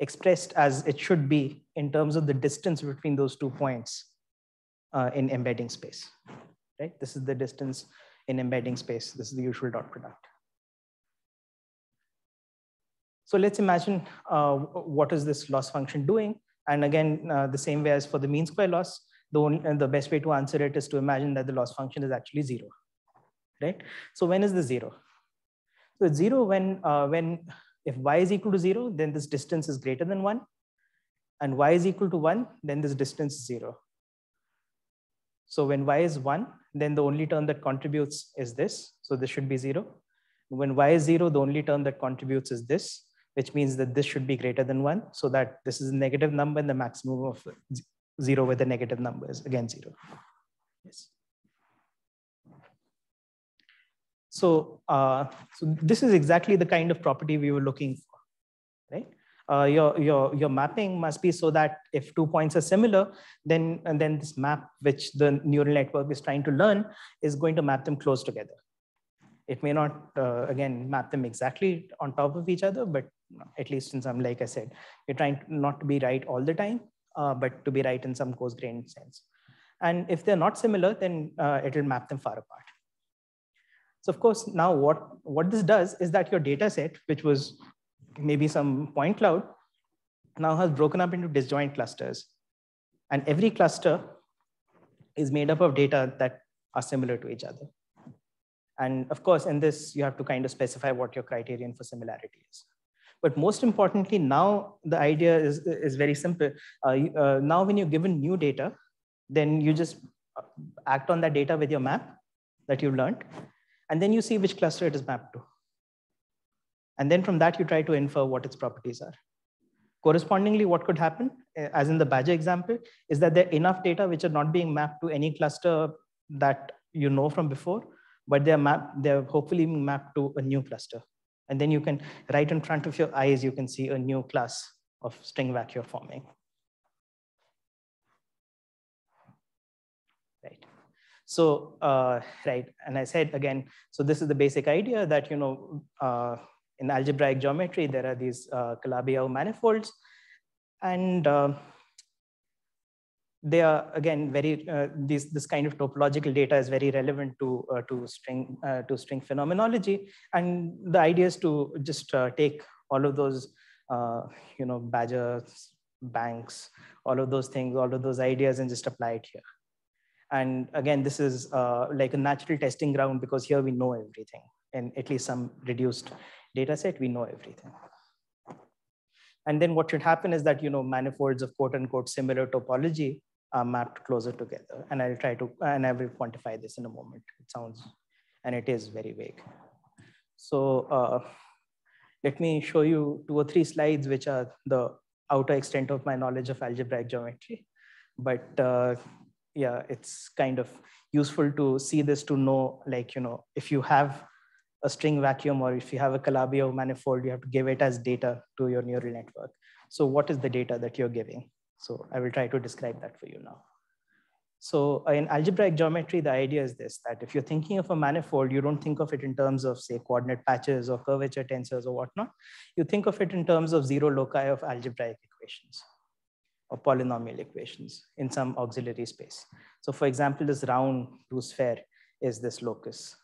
Speaker 2: expressed as it should be in terms of the distance between those two points uh, in embedding space. Right? This is the distance in embedding space. This is the usual dot product. So let's imagine uh, what is this loss function doing? And again, uh, the same way as for the mean square loss, the, only, the best way to answer it is to imagine that the loss function is actually zero right? So when is the zero? So it's zero when, uh, when if y is equal to zero, then this distance is greater than one. And y is equal to one, then this distance is zero. So when y is one, then the only term that contributes is this. So this should be zero. When y is zero, the only term that contributes is this, which means that this should be greater than one. So that this is a negative number and the maximum of zero with the negative number is again zero. Yes. So, uh, so this is exactly the kind of property we were looking for, right? Uh, your, your, your mapping must be so that if two points are similar, then, and then this map, which the neural network is trying to learn, is going to map them close together. It may not, uh, again, map them exactly on top of each other, but at least in some, like I said, you're trying not to be right all the time, uh, but to be right in some coarse-grained sense. And if they're not similar, then uh, it'll map them far apart. So of course, now what, what this does is that your data set, which was maybe some point cloud, now has broken up into disjoint clusters. And every cluster is made up of data that are similar to each other. And of course, in this, you have to kind of specify what your criterion for similarity is. But most importantly, now the idea is, is very simple. Uh, uh, now when you're given new data, then you just act on that data with your map that you've learned. And then you see which cluster it is mapped to. And then from that, you try to infer what its properties are. Correspondingly, what could happen, eh, as in the Badger example, is that there are enough data which are not being mapped to any cluster that you know from before, but they're mapped, they're hopefully mapped to a new cluster. And then you can, right in front of your eyes, you can see a new class of string vacuum forming. Right. So, uh, right, and I said again, so this is the basic idea that, you know, uh, in algebraic geometry, there are these uh, Calabi-Yau manifolds, and uh, they are again very uh, this this kind of topological data is very relevant to uh, to string uh, to string phenomenology, and the idea is to just uh, take all of those uh, you know badgers, banks, all of those things, all of those ideas, and just apply it here. And again, this is like a natural testing ground because here we know everything. And at least some reduced data set, we know everything. And then what should happen is that, you know, manifolds of quote unquote similar topology are mapped closer together. And I'll try to, and I will quantify this in a moment. It sounds, and it is very vague. So uh, let me show you two or three slides, which are the outer extent of my knowledge of algebraic geometry. But uh, yeah, it's kind of useful to see this to know, like, you know, if you have a string vacuum or if you have a Calabi-Yau manifold, you have to give it as data to your neural network. So what is the data that you're giving? So I will try to describe that for you now. So in algebraic geometry, the idea is this, that if you're thinking of a manifold, you don't think of it in terms of say coordinate patches or curvature tensors or whatnot. You think of it in terms of zero loci of algebraic equations or polynomial equations in some auxiliary space. So for example, this round blue sphere is this locus.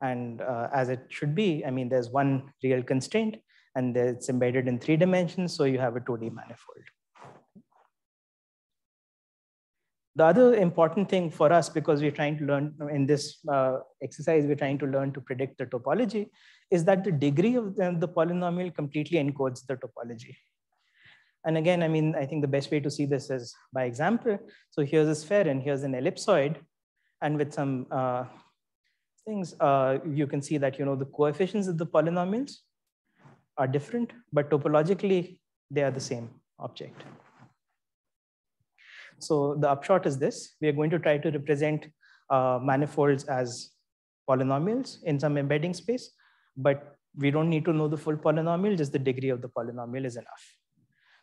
Speaker 2: And uh, as it should be, I mean, there's one real constraint and it's embedded in three dimensions. So you have a 2D manifold. The other important thing for us, because we're trying to learn in this uh, exercise, we're trying to learn to predict the topology, is that the degree of the, the polynomial completely encodes the topology. And again, I mean, I think the best way to see this is by example. So here's a sphere and here's an ellipsoid. And with some uh, things, uh, you can see that, you know, the coefficients of the polynomials are different, but topologically, they are the same object. So the upshot is this. We are going to try to represent uh, manifolds as polynomials in some embedding space, but we don't need to know the full polynomial, just the degree of the polynomial is enough.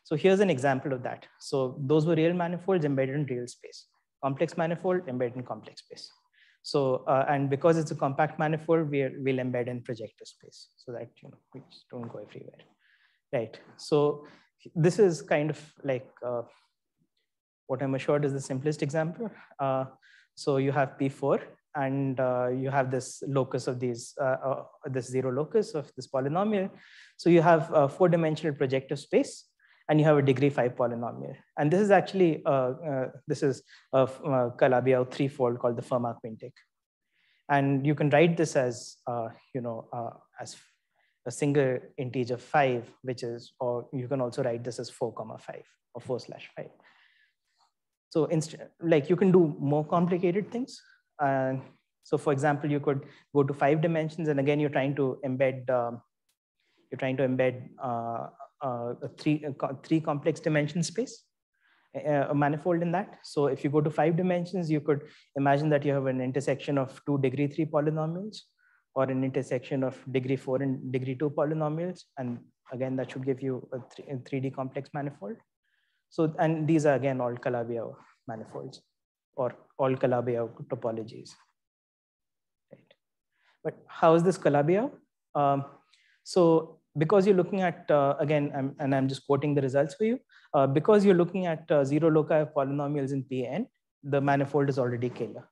Speaker 2: So here's an example of that. So those were real manifolds embedded in real space. Complex manifold embedded in complex space. So, uh, and because it's a compact manifold, we will embed in projector space so that, you know, we don't go everywhere. Right. So this is kind of like uh, what I'm assured is the simplest example. Uh, so you have P4 and uh, you have this locus of these, uh, uh this zero locus of this polynomial. So you have a four dimensional projective space and you have a degree five polynomial. And this is actually, uh, uh, this is a uh, Calabi-Yau threefold called the Fermat quintic. And you can write this as, you know, as a single integer five, which is, or you can also write this as four comma five or four slash five. So instead, like you can do more complicated things. Uh, so for example, you could go to five dimensions and again, you're trying to embed, um, you're trying to embed uh, uh, a three, a three complex dimension space, a, a manifold in that. So if you go to five dimensions, you could imagine that you have an intersection of two degree three polynomials or an intersection of degree four and degree two polynomials. And again, that should give you a, 3, a 3D complex manifold. So, and these are again all Calabi-Yau manifolds or all Calabi-Yau topologies. Right. But how is this Calabi-Yau? Um, so because you're looking at, uh, again, I'm, and I'm just quoting the results for you, uh, because you're looking at uh, zero loci of polynomials in Pn, the manifold is already Kähler.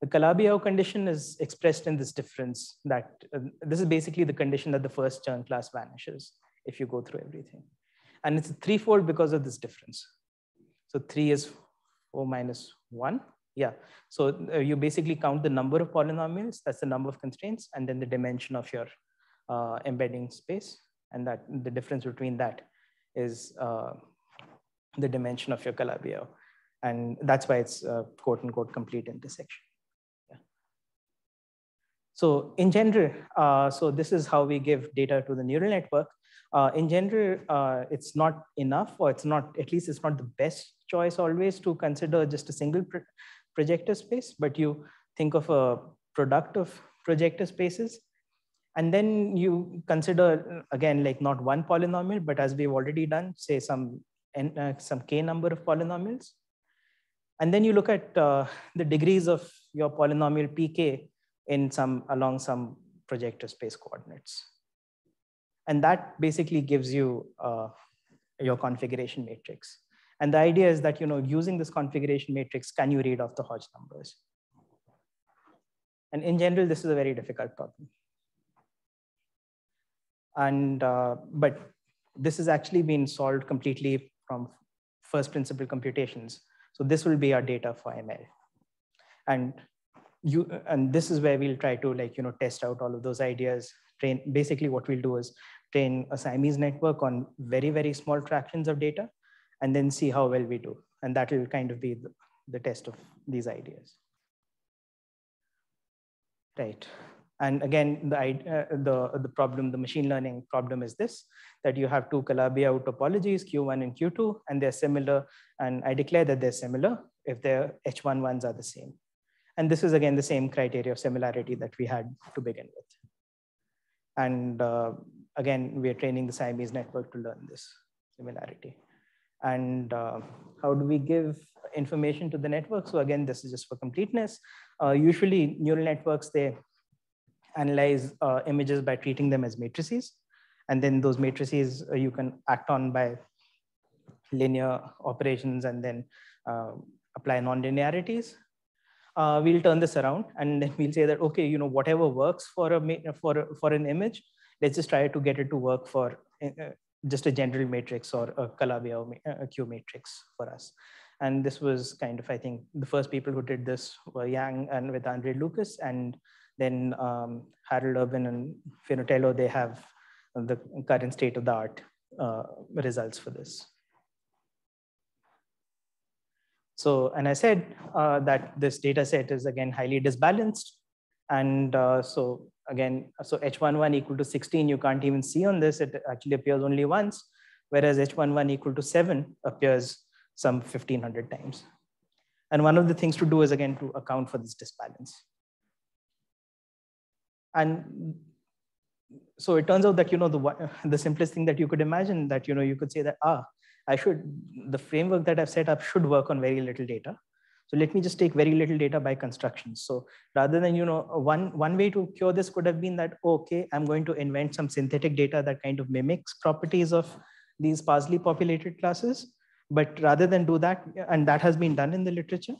Speaker 2: The Calabi-Yau condition is expressed in this difference that uh, this is basically the condition that the first Chern class vanishes if you go through everything. And it's threefold because of this difference. So three is four minus one. Yeah. So uh, you basically count the number of polynomials, that's the number of constraints, and then the dimension of your uh, embedding space. And that the difference between that is uh, the dimension of your Calabi-Yau. And that's why it's quote unquote complete intersection. So in general, uh, so this is how we give data to the neural network. Uh, in general, uh, it's not enough, or it's not, at least it's not the best choice always to consider just a single pro projector space, but you think of a product of projector spaces. And then you consider, again, like not one polynomial, but as we've already done, say some, n, uh, some k number of polynomials. And then you look at uh, the degrees of your polynomial pk in some along some projector space coordinates. And that basically gives you uh, your configuration matrix. And the idea is that, you know, using this configuration matrix, can you read off the Hodge numbers? And in general, this is a very difficult problem. And, uh, but this has actually been solved completely from first principle computations. So this will be our data for ML. And you, and this is where we'll try to like, you know, test out all of those ideas. Train, basically what we'll do is train a Siamese network on very, very small fractions of data and then see how well we do. And that will kind of be the, the test of these ideas. Right. And again, the, uh, the, the problem, the machine learning problem is this, that you have two Calabi-Yau topologies, Q1 and Q2, and they're similar. And I declare that they're similar if their H1 ones are the same. And this is again the same criteria of similarity that we had to begin with. And uh, again, we are training the Siamese network to learn this similarity. And uh, how do we give information to the network? So again, this is just for completeness. Uh, usually neural networks, they analyze uh, images by treating them as matrices. And then those matrices uh, you can act on by linear operations and then uh, apply non-linearities. Uh, we'll turn this around and then we'll say that, okay, you know, whatever works for, a, for, for an image, let's just try to get it to work for uh, just a general matrix or a Calabi-Yau Q matrix for us. And this was kind of, I think, the first people who did this were Yang and with Andre Lukas. And then um, Harold Erbin and Finotello, they have the current state of the art uh, results for this. So, and I said uh, that this data set is again highly disbalanced. And uh, so again, so H11 equal to 16, you can't even see on this, it actually appears only once, whereas H11 equal to seven appears some 1500 times. And one of the things to do is again to account for this disbalance. And so it turns out that, you know, the, the simplest thing that you could imagine that, you know, you could say that, ah, I should, the framework that I've set up should work on very little data. So let me just take very little data by construction. So rather than, you know, one, one way to cure this could have been that, okay, I'm going to invent some synthetic data that kind of mimics properties of these sparsely populated classes. But rather than do that, and that has been done in the literature,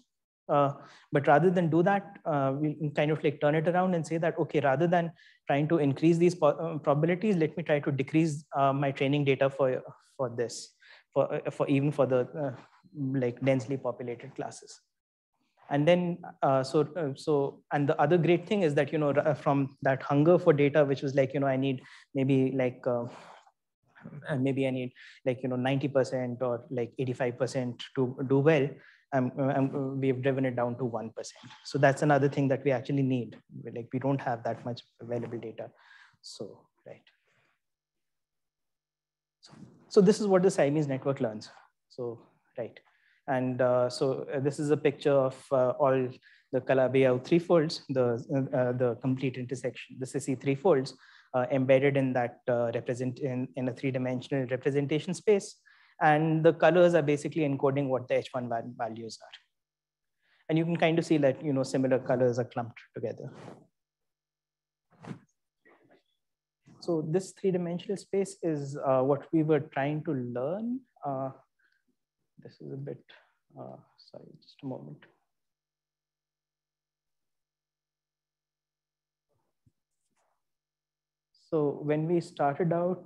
Speaker 2: uh, but rather than do that, uh, we kind of like turn it around and say that, okay, rather than trying to increase these uh, probabilities, let me try to decrease uh, my training data for, for this for, uh, for even for the like densely populated classes. And then, so, so, and the other great thing is that, you know, from that hunger for data, which was like, you know, I need maybe like, maybe I need like, you know, 90% or like 85% to do well, um, um, we've driven it down to 1%. So that's another thing that we actually need. Like we don't have that much available data. So, right. So, so this is what the Siamese network learns. So, right. And uh, so uh, this is a picture of uh, all the Calabi-Yau three folds, the, uh, the complete intersection, the CICY three folds uh, embedded in that uh, represent in, in a three-dimensional representation space. And the colors are basically encoding what the H1 values are. And you can kind of see that, you know, similar colors are clumped together. So this three-dimensional space is uh, what we were trying to learn. Uh, this is a bit, uh, sorry, just a moment. So when we started out,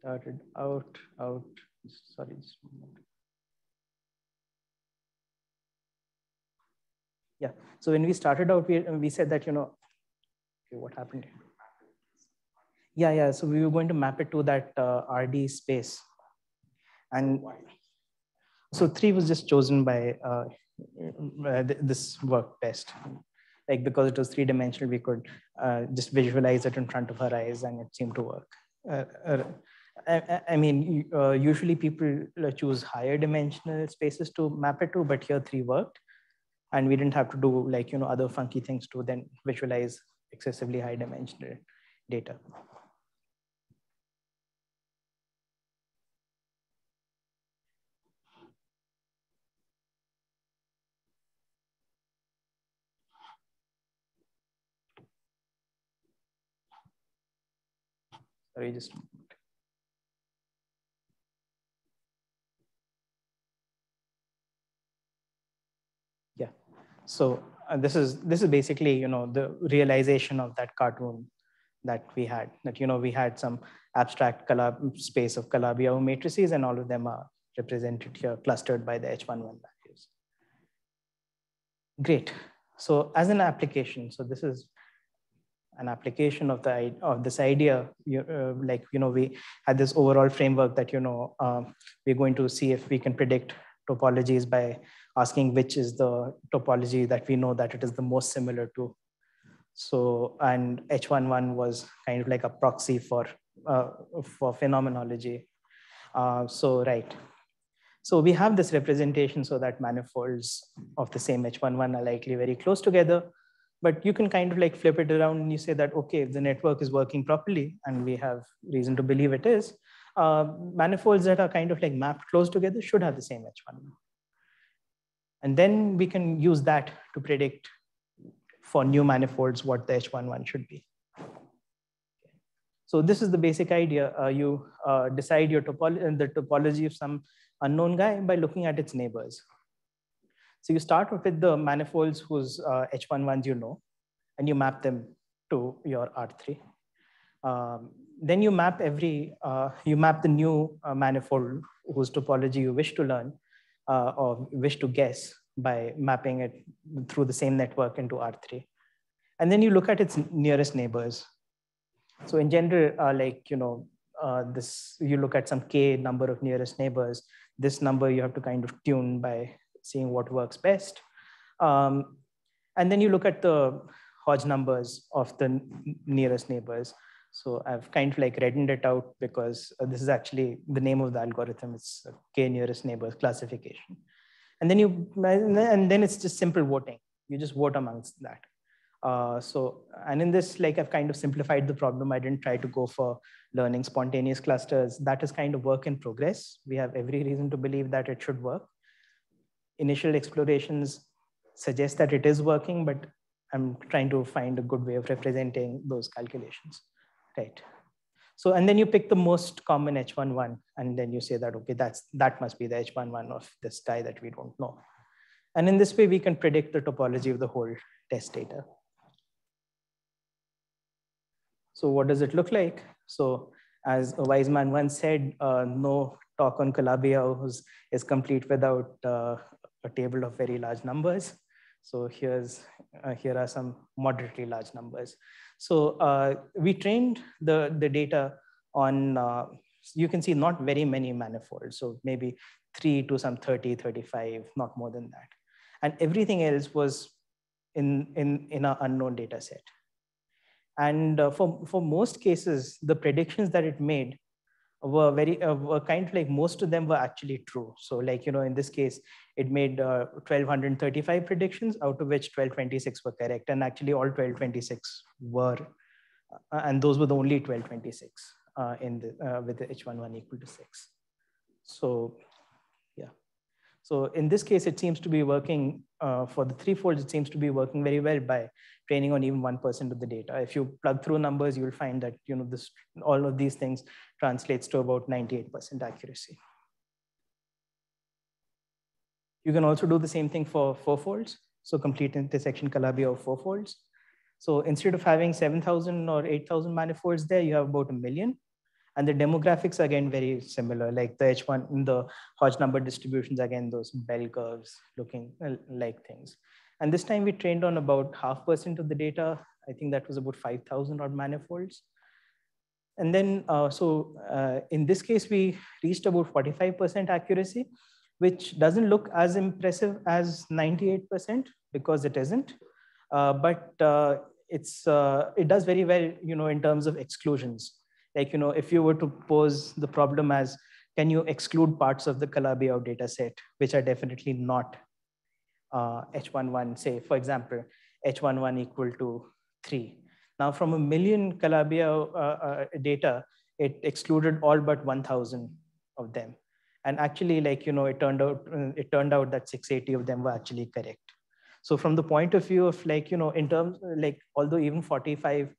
Speaker 2: started out, out, sorry, just. Yeah, so when we started out, we, we said that, you know, okay, what happened? Yeah, yeah. So we were going to map it to that uh, RD space. And so three was just chosen by uh, uh this work best. Like because it was three dimensional, we could uh, just visualize it in front of our eyes and it seemed to work. Uh, uh, I, I, mean, uh, usually people uh, choose higher dimensional spaces to map it to, but here three worked. And we didn't have to do like, you know, other funky things to then visualize excessively high dimensional data. Sorry, just yeah. So uh, this is this is basically you know the realization of that cartoon that we had that you know we had some abstract color space of Calabi-Yau matrices and all of them are represented here clustered by the H11 values. Great. So as an application, so this is an application of the of this idea you, uh, like you know we had this overall framework that you know uh, we're going to see if we can predict topologies by asking which is the topology that we know that it is the most similar to. So and h11 was kind of like a proxy for uh, for phenomenology. Uh, so right. So we have this representation so that manifolds of the same h11 are likely very close together. But you can kind of like flip it around and you say that, okay, if the network is working properly, and we have reason to believe it is, uh, manifolds that are kind of like mapped close together should have the same H1. And then we can use that to predict for new manifolds what the H11 should be. So this is the basic idea. Uh, you uh, decide your topology, the topology of some unknown guy by looking at its neighbors. So you start with the manifolds whose uh, H11s you know, and you map them to your R3. Um, then you map every, uh, you map the new uh, manifold whose topology you wish to learn uh, or wish to guess by mapping it through the same network into R3. And then you look at its nearest neighbors. So in general, uh, like, you know, uh, this, you look at some K number of nearest neighbors. This number you have to kind of tune by seeing what works best. Um, and then you look at the Hodge numbers of the nearest neighbors. So I've kind of like reddened it out because uh, this is actually the name of the algorithm. It's k nearest neighbors classification. And then you, and then it's just simple voting. You just vote amongst that. Uh, so, and in this, like I've kind of simplified the problem. I didn't try to go for learning spontaneous clusters. That is kind of work in progress. We have every reason to believe that it should work. Initial explorations suggest that it is working, but I'm trying to find a good way of representing those calculations right? So, and then you pick the most common H11 and then you say that, okay, that's, that must be the H11 of this guy that we don't know. And in this way, we can predict the topology of the whole test data. So what does it look like? So as a wise man once said, uh, no talk on Calabi-Yau is, is complete without uh, a table of very large numbers. So here's, uh, here are some moderately large numbers. So uh, we trained the, the data on, uh, you can see not very many manifolds. So maybe three to some 30, 35, not more than that. And everything else was in, in, in our unknown data set. And uh, for, for most cases, the predictions that it made were very uh, were kind of like most of them were actually true. So like you know in this case it made uh, 1235 predictions out of which 1226 were correct and actually all 1226 were uh, and those were the only 1226 uh, in the uh, with the h11 equal to 6 so yeah. So in this case it seems to be working uh, for the three folds it seems to be working very well by training on even 1% of the data. If you plug through numbers, you'll find that you know this all of these things translates to about 98% accuracy. You can also do the same thing for four folds. So complete intersection Calabi-Yau of four folds. So instead of having 7,000 or 8,000 manifolds there, you have about a million. And the demographics are again very similar, like the H1, the Hodge number distributions, again, those bell curves looking uh, like things. And this time we trained on about half percent of the data. I think that was about 5,000 odd manifolds. And then, uh, so uh, in this case, we reached about 45% accuracy, which doesn't look as impressive as 98% because it isn't. Uh, but uh, it's, uh, it does very well, you know, in terms of exclusions. Like, you know, if you were to pose the problem as, can you exclude parts of the Calabi-Yau data set, which are definitely not uh, H11, say, for example, H11 equal to three. Now from a million Calabi-Yau uh, uh, data, it excluded all but 1000 of them. And actually like, you know, it turned out, it turned out that 680 of them were actually correct. So from the point of view of like, you know, in terms like, although even 45%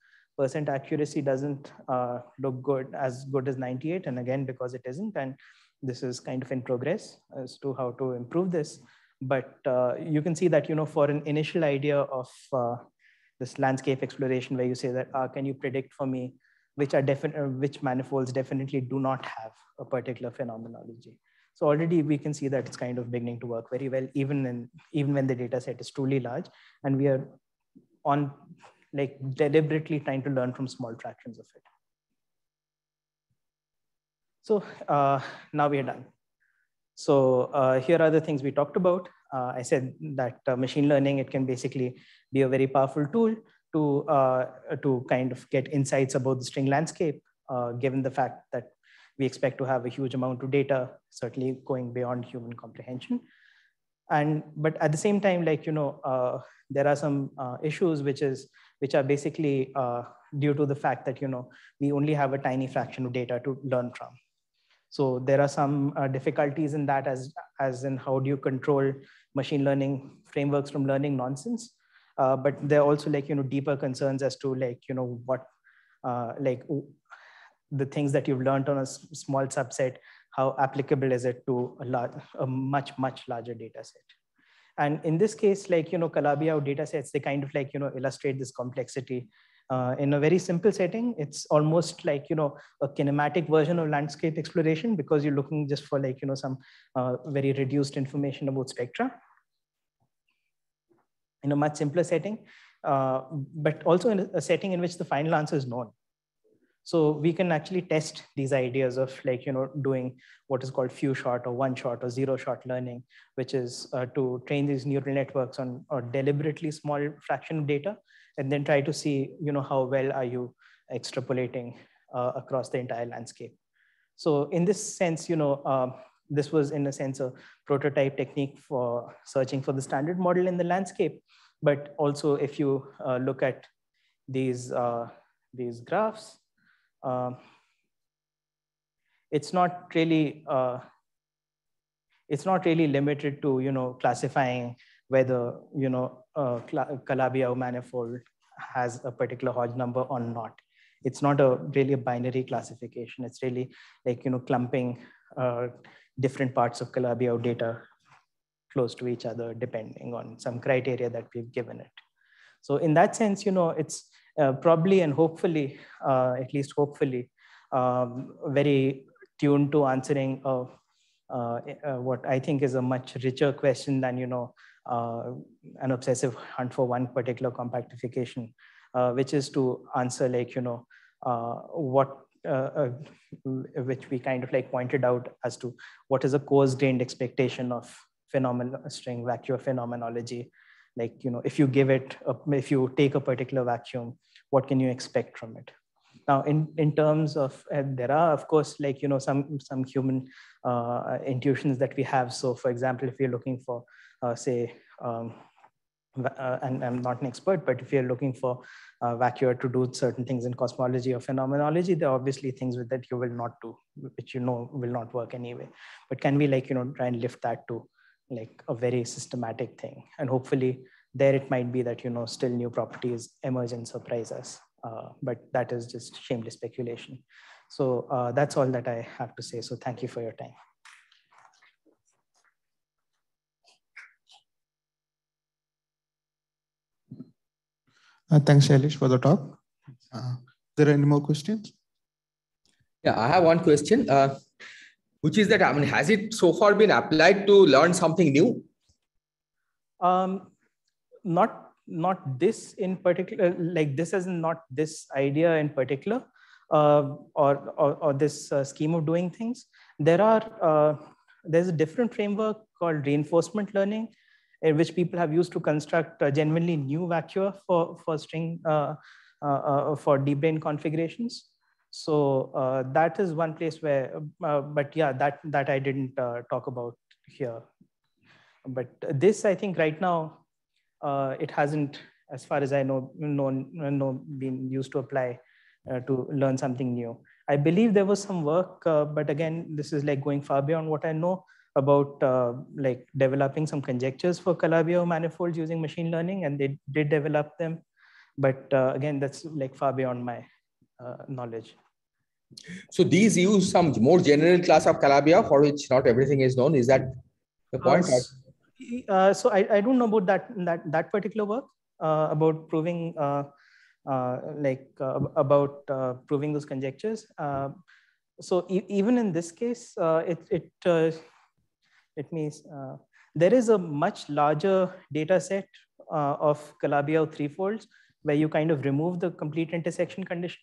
Speaker 2: accuracy doesn't uh, look good as good as 98. And again, because it isn't, and this is kind of in progress as to how to improve this. But uh, you can see that, you know, for an initial idea of uh, this landscape exploration where you say that, uh, can you predict for me which are definite, uh, which manifolds definitely do not have a particular phenomenology. So already we can see that it's kind of beginning to work very well, even in, even when the data set is truly large. And we are on like deliberately trying to learn from small fractions of it. So uh, now we are done. So uh, here are the things we talked about. Uh, I said that uh, machine learning, it can basically be a very powerful tool to, uh, to kind of get insights about the string landscape, uh, given the fact that we expect to have a huge amount of data, certainly going beyond human comprehension. and but at the same time, like you know, uh, there are some uh, issues which is which are basically uh, due to the fact that you know we only have a tiny fraction of data to learn from. So there are some uh, difficulties in that as as in how do you control machine learning frameworks from learning nonsense. Uh, but there are also like you know deeper concerns as to like you know what uh, like the things that you've learned on a small subset how applicable is it to a, large, a much, much larger data set. And in this case, like, you know, Calabi-Yau data sets, they kind of like, you know, illustrate this complexity uh, in a very simple setting. It's almost like, you know, a kinematic version of landscape exploration because you're looking just for like, you know, some uh, very reduced information about spectra in a much simpler setting, uh, but also in a setting in which the final answer is known. So we can actually test these ideas of like, you know, doing what is called few shot or one shot or zero shot learning, which is uh, to train these neural networks on a deliberately small fraction of data and then try to see, you know, how well are you extrapolating uh, across the entire landscape. So in this sense, you know, uh, this was in a sense a prototype technique for searching for the standard model in the landscape. But also if you uh, look at these, uh, these graphs, uh, it's not really uh, it's not really limited to you know classifying whether you know uh, Calabi-Yau manifold has a particular Hodge number or not. It's not a really a binary classification. It's really like you know clumping uh, different parts of Calabi-Yau data close to each other depending on some criteria that we've given it. So in that sense, you know, it's uh, probably and hopefully, uh, at least hopefully, um, very tuned to answering uh, what I think is a much richer question than you know an obsessive hunt for one particular compactification, which is to answer like you know what uh, uh, which we kind of like pointed out as to what is a coarse-grained expectation of phenomenal string vacuum phenomenology. Like you know if you give it a, if you take a particular vacuum what can you expect from it? Now in in terms of uh, there are of course like you know some some human uh, intuitions that we have. So for example if you're looking for uh, say um, uh, and I'm not an expert, but if you're looking for uh, vacuum to do certain things in cosmology or phenomenology, there are obviously things with that you will not do, which you know will not work anyway. But can we like, you know, try and lift that to like a very systematic thing. And hopefully there it might be that, you know, still new properties emerge and surprise us. Uh, but that is just shameless speculation. So uh, that's all that I have to say. So thank you for your time.
Speaker 1: Uh, thanks, Shailesh, for the talk. Uh, there are any more questions?
Speaker 3: Yeah, I have one question. Uh, which is that I mean, has it so far been applied to learn something new?
Speaker 2: Um, not not this in particular. Like this is not this idea in particular, uh, or, or, or this uh, scheme of doing things. There are uh, there's a different framework called reinforcement learning, in which people have used to construct a genuinely new vacua for for string uh, uh, uh, for D-brane configurations. So that is one place where, but yeah, that that I didn't talk about here. But this, I think, right now, it hasn't, as far as I know, known, know, been used to apply to learn something new. I believe there was some work, uh, but again, this is like going far beyond what I know about like developing some conjectures for Calabi-Yau manifolds using machine learning, and they did develop them. But again, that's like far beyond my uh, knowledge.
Speaker 3: So these use some more general class of Calabi-Yau for which not everything is known. Is that the uh, point?
Speaker 2: Uh, uh, so I, I don't know about that that that particular work uh, about proving uh, like about proving those conjectures. so e even in this case, it it it means there is a much larger data set of Calabi-Yau threefolds where you kind of remove the complete intersection condition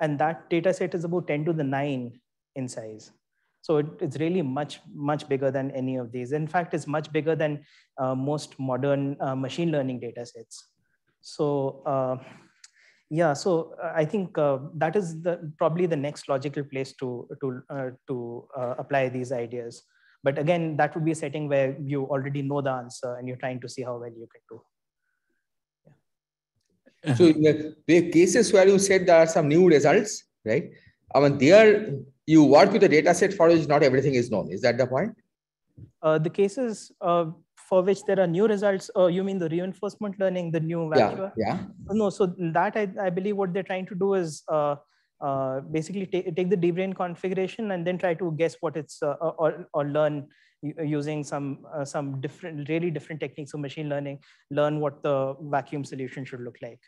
Speaker 2: and that data set is about 10 to the 9 in size. So it, it's really much, much bigger than any of these. In fact, it's much bigger than uh, most modern uh, machine learning data sets. So uh, yeah, so uh, I think uh, that is the, probably the next logical place to, to, uh, to apply these ideas. But again, that would be a setting where you already know the answer and you're trying to see how well you can do.
Speaker 3: Yeah. So in the, the cases where you said there are some new results, right? I mean, there you work with a data set for which not everything is known. Is that the point?
Speaker 2: Uh, the cases uh, for which there are new results, uh, you mean the reinforcement learning, the new
Speaker 3: Yeah, yeah.
Speaker 2: No, so that I, I believe what they're trying to do is uh, uh, basically take, the D-brane configuration and then try to guess what it's uh, or, or learn using some uh, some different really different techniques of machine learning learn what the vacuum solution should look like.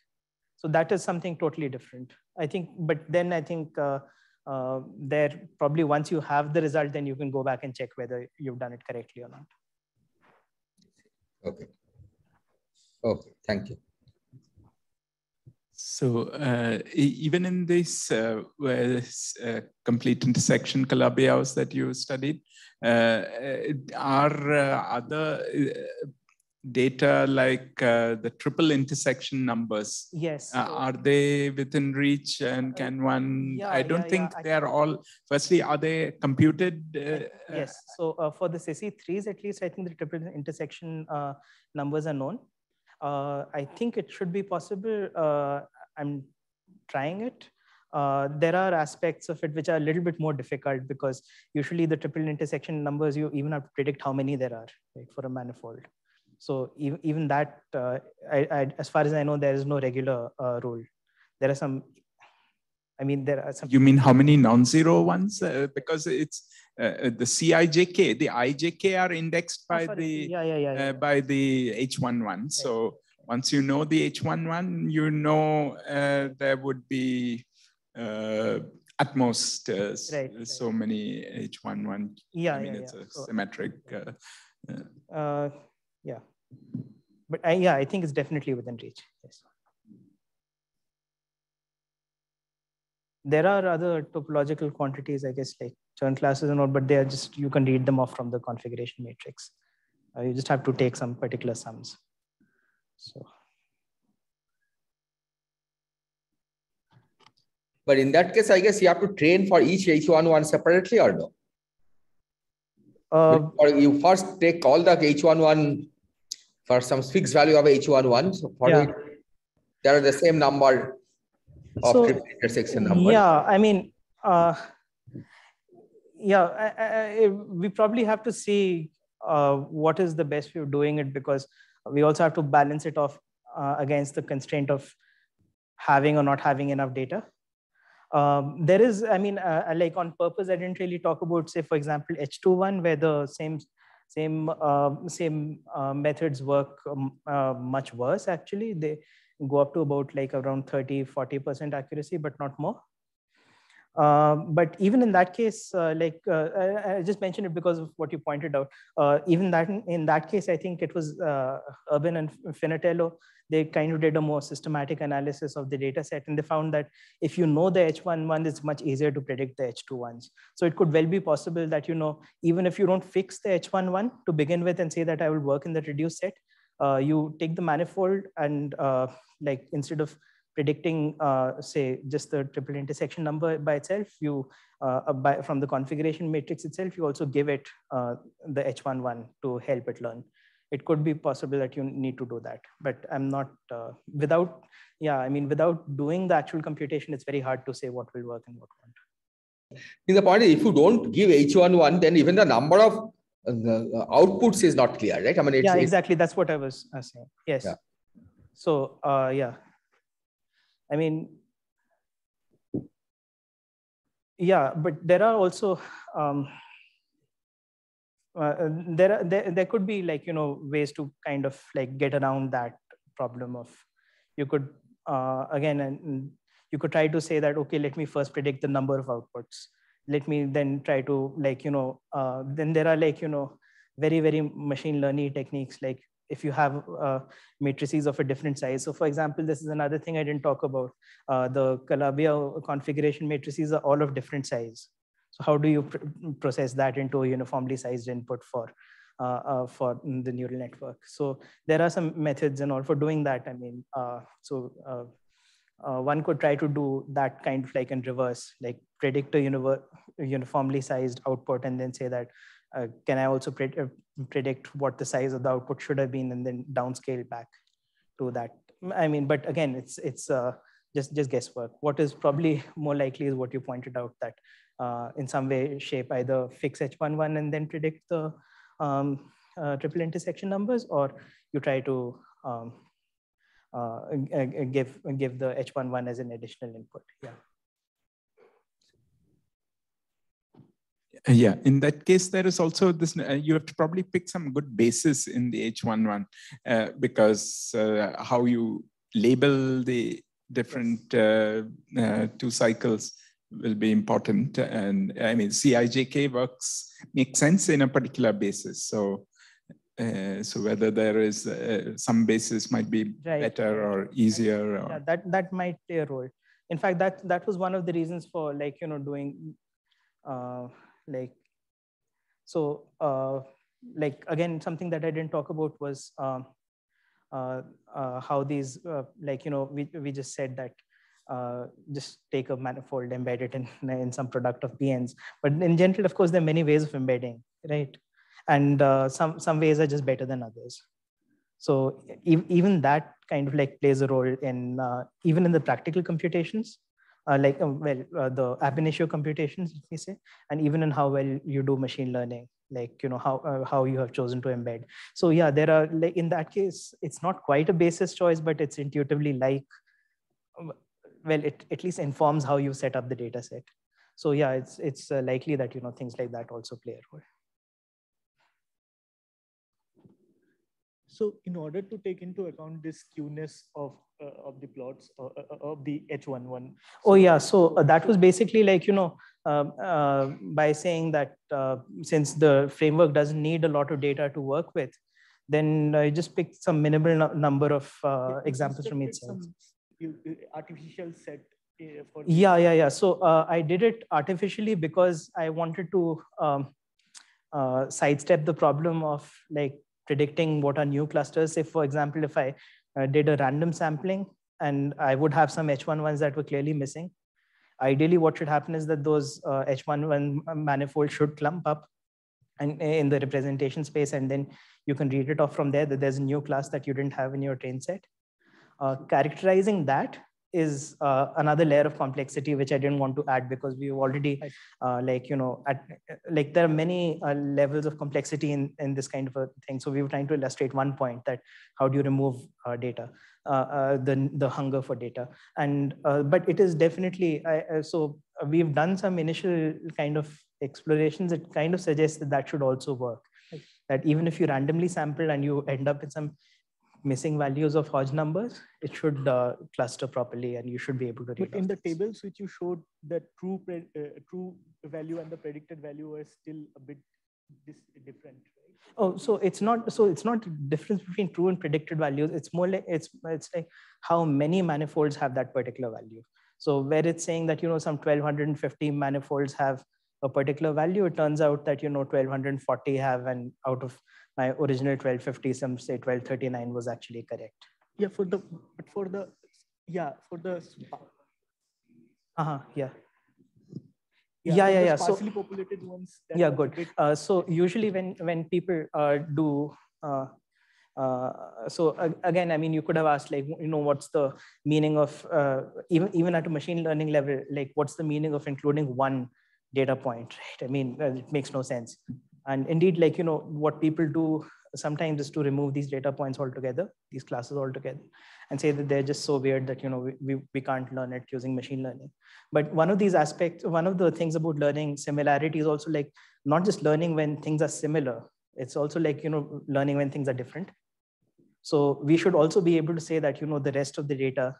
Speaker 2: So that is something totally different. I think but then i think uh, uh, there probably once you have the result then you can go back and check whether you've done it correctly or not.
Speaker 3: Okay. Okay thank you
Speaker 4: so uh, even in this uh, uh, complete intersection calabi-Yau that you studied, uh, uh, are uh, other data like the triple intersection numbers?
Speaker 2: Yes.
Speaker 4: are they within reach and can one?
Speaker 2: Yeah,
Speaker 4: I don't
Speaker 2: yeah,
Speaker 4: think
Speaker 2: yeah.
Speaker 4: they are all. Firstly, are they computed?
Speaker 2: yes. So for the CC3s, at least, I think the triple intersection numbers are known. Uh, I think it should be possible. Uh, I'm trying it. Uh, there are aspects of it which are a little bit more difficult because usually the triple intersection numbers, you even have to predict how many there are right, for a manifold. So even, even that, uh, I, I, as far as I know, there is no regular uh, rule. There are some, I mean, there are some.
Speaker 4: You mean how many non-zero ones? Uh, because it's uh, the CIJK, the IJK are indexed by
Speaker 2: oh,
Speaker 4: the
Speaker 2: yeah, yeah, yeah, yeah.
Speaker 4: by the H11. So once you know the H11, you know uh, there would be uh, at most uh,
Speaker 2: right,
Speaker 4: so
Speaker 2: right.
Speaker 4: many H11.
Speaker 2: Yeah,
Speaker 4: I mean,
Speaker 2: yeah,
Speaker 4: it's a
Speaker 2: So,
Speaker 4: symmetric.
Speaker 2: uh, yeah, but I, yeah, I think it's definitely within reach. Yes. There are other topological quantities, I guess, like Chern classes and all, but they are just you can read them off from the configuration matrix. Uh, you just have to take some particular sums. So.
Speaker 3: But in that case, I guess you have to train for each H11 separately or no?
Speaker 2: Uh,
Speaker 3: or you first take all the H11 for some fixed value of H11. So for
Speaker 2: Yeah.
Speaker 3: it, there are the same number of
Speaker 2: So,
Speaker 3: intersection number.
Speaker 2: Yeah, I mean, uh, yeah, I, I, we probably have to see uh, what is the best way of doing it because we also have to balance it off uh, against the constraint of having or not having enough data. Um, there is, I mean, uh, like on purpose, I didn't really talk about, say, for example, H21, where the same same uh, same uh, methods work um, uh, much worse. Actually, they go up to about like around 30, 40% accuracy, but not more. Uh, but even in that case, uh, like uh, I, just mentioned it because of what you pointed out. Uh, even that in, in, that case, I think it was uh, Erbin and Finotello. They kind of did a more systematic analysis of the data set, and they found that if you know the H11, it's much easier to predict the H21s. So it could well be possible that you know even if you don't fix the H11 to begin with and say that I will work in the reduced set, uh, you take the manifold and like instead of predicting, uh, say, just the triple intersection number by itself, you, uh, by, from the configuration matrix itself, you also give it uh, the H11 to help it learn. It could be possible that you need to do that, but I'm not, without, yeah, I mean, without doing the actual computation, it's very hard to say what will work and what won't.
Speaker 3: In the point, is, if you don't give H11, then even the number of the outputs is not clear, right? I mean, it's,
Speaker 2: yeah, exactly. That's what I was saying. Yes.
Speaker 3: Yeah.
Speaker 2: So, uh, yeah, I mean, yeah, but there are also um, uh, there, are, there there could be like you know ways to kind of like get around that problem of you could uh, again and you could try to say that okay let me first predict the number of outputs. Let me then try to like you know uh, then there are like you know very very machine learning techniques like if you have uh, matrices of a different size. So for example, this is another thing I didn't talk about. Uh, the Calabi-Yau configuration matrices are all of different size. So how do you pr process that into a uniformly sized input for uh, uh, for the neural network? So there are some methods and all for doing that. I mean, uh, so uh, one could try to do that kind of like in reverse, like predict a uniformly sized output and then say that uh, can I also uh, predict what the size of the output should have been and then downscale back to that? I mean, but again, it's it's uh, just just guesswork. What is probably more likely is what you pointed out that uh, in some way, shape either fix H11 and then predict the um, uh, triple intersection numbers, or you try to um, uh, give give the H11 as an additional input. Yeah.
Speaker 4: Yeah, in that case, there is also this, uh, you have to probably pick some good basis in the H11 uh, because uh, how you label the different uh, uh, two cycles will be important. And I mean, CIJK works, makes sense in a particular basis. So, uh, so whether there is some basis might be right. better or easier. Or...
Speaker 2: Yeah, that, that might play a role. In fact, that, that was one of the reasons for like, you know, doing like so uh, like again something that i didn't talk about was um, uh, uh, how these uh, like you know we, we just said that uh, just take a manifold embed it in, in some product of pns but in general of course there are many ways of embedding right? And uh, some some ways are just better than others. So e even that kind of like plays a role in even in the practical computations like um, well uh, the ab initio computations let me say and even in how well you do machine learning like you know how uh, how you have chosen to embed. So yeah there are like in that case it's not quite a basis choice but it's intuitively like um, well it at least informs how you set up the data set so yeah it's it's uh, likely that you know things like that also play a role
Speaker 5: So in order to take into account this skewness of uh, of the plots uh, uh, uh of the H11.
Speaker 2: So oh yeah, so uh, that was basically like, you know, um, uh, by saying that since the framework doesn't need a lot of data to work with, then I just picked some minimal no number of examples from itself.
Speaker 5: Artificial set
Speaker 2: yeah, yeah, yeah. So I did it artificially because I wanted to um, sidestep the problem of like predicting what are new clusters. If, for example, if I uh, did a random sampling and I would have some H11s that were clearly missing, ideally what should happen is that those uh, H11 manifolds should clump up and in the representation space, and then you can read it off from there that there's a new class that you didn't have in your train set. Uh, characterizing that is uh, another layer of complexity which I didn't want to add because we've already uh, like you know at like there are many uh, levels of complexity in in this kind of a thing. So we were trying to illustrate one point that how do you remove uh, data, uh, uh, the the hunger for data, and but it is definitely so we've done some initial kind of explorations. It kind of suggests that that should also work. That even if you randomly sample and you end up in some missing values of Hodge numbers, it should uh, cluster properly and you should be able to
Speaker 5: read. But in the tables which you showed, the true uh, true value and the predicted value are still a bit different. Right?
Speaker 2: Oh, so it's not so it's not difference between true and predicted values. It's more like it's it's like how many manifolds have that particular value. So where it's saying that you know some 1250 manifolds have a particular value, it turns out that you know 1240 have and out of my original 1250, some say 1239 was actually correct.
Speaker 5: Yeah, for the, but for the, yeah, for the.
Speaker 2: Uh-huh, yeah. Yeah, yeah, yeah. yeah.
Speaker 5: So, populated ones.
Speaker 2: Yeah, good. Uh, so usually when, when people uh, do, uh, uh, so again, I mean, you could have asked like, you know, what's the meaning of, uh, even, even at a machine learning level, like what's the meaning of including one data point, right? I mean, it makes no sense. And indeed, like, you know, what people do sometimes is to remove these data points altogether, these classes altogether, and say that they're just so weird that, you know, we, we, can't learn it using machine learning. But one of these aspects, one of the things about learning similarity is also like not just learning when things are similar, it's also like, you know, learning when things are different. So we should also be able to say that, you know, the rest of the data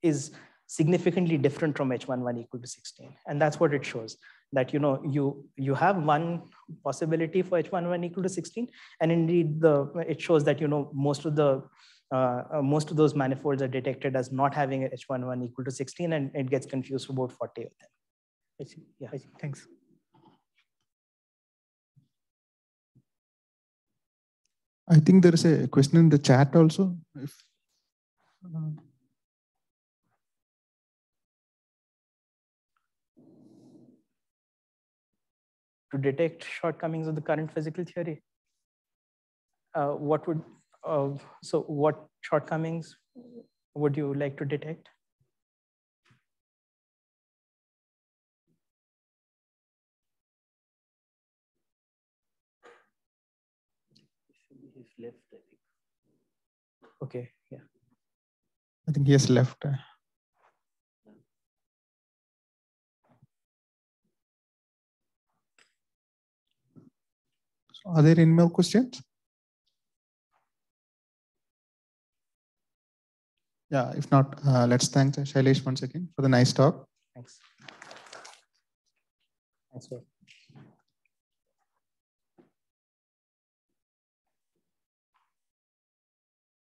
Speaker 2: is significantly different from H11 equal to 16. And that's what it shows that you know you you have one possibility for h11 equal to 16 and indeed the it shows that you know most of the uh, uh, most of those manifolds are detected as not having h11 equal to 16 and it gets confused for about 40 of them.
Speaker 5: I see. Yeah. I see. thanks.
Speaker 1: I think there is a question in the chat also if uh,
Speaker 2: to detect shortcomings of the current physical theory? Uh, what would, uh, so what shortcomings would you like to detect?
Speaker 5: Left, I think.
Speaker 2: Okay, yeah.
Speaker 1: I think he has left. Are there any more questions? Yeah, if not, uh, let's thank Shailesh once again for the nice talk.
Speaker 2: Thanks. Thanks, Will.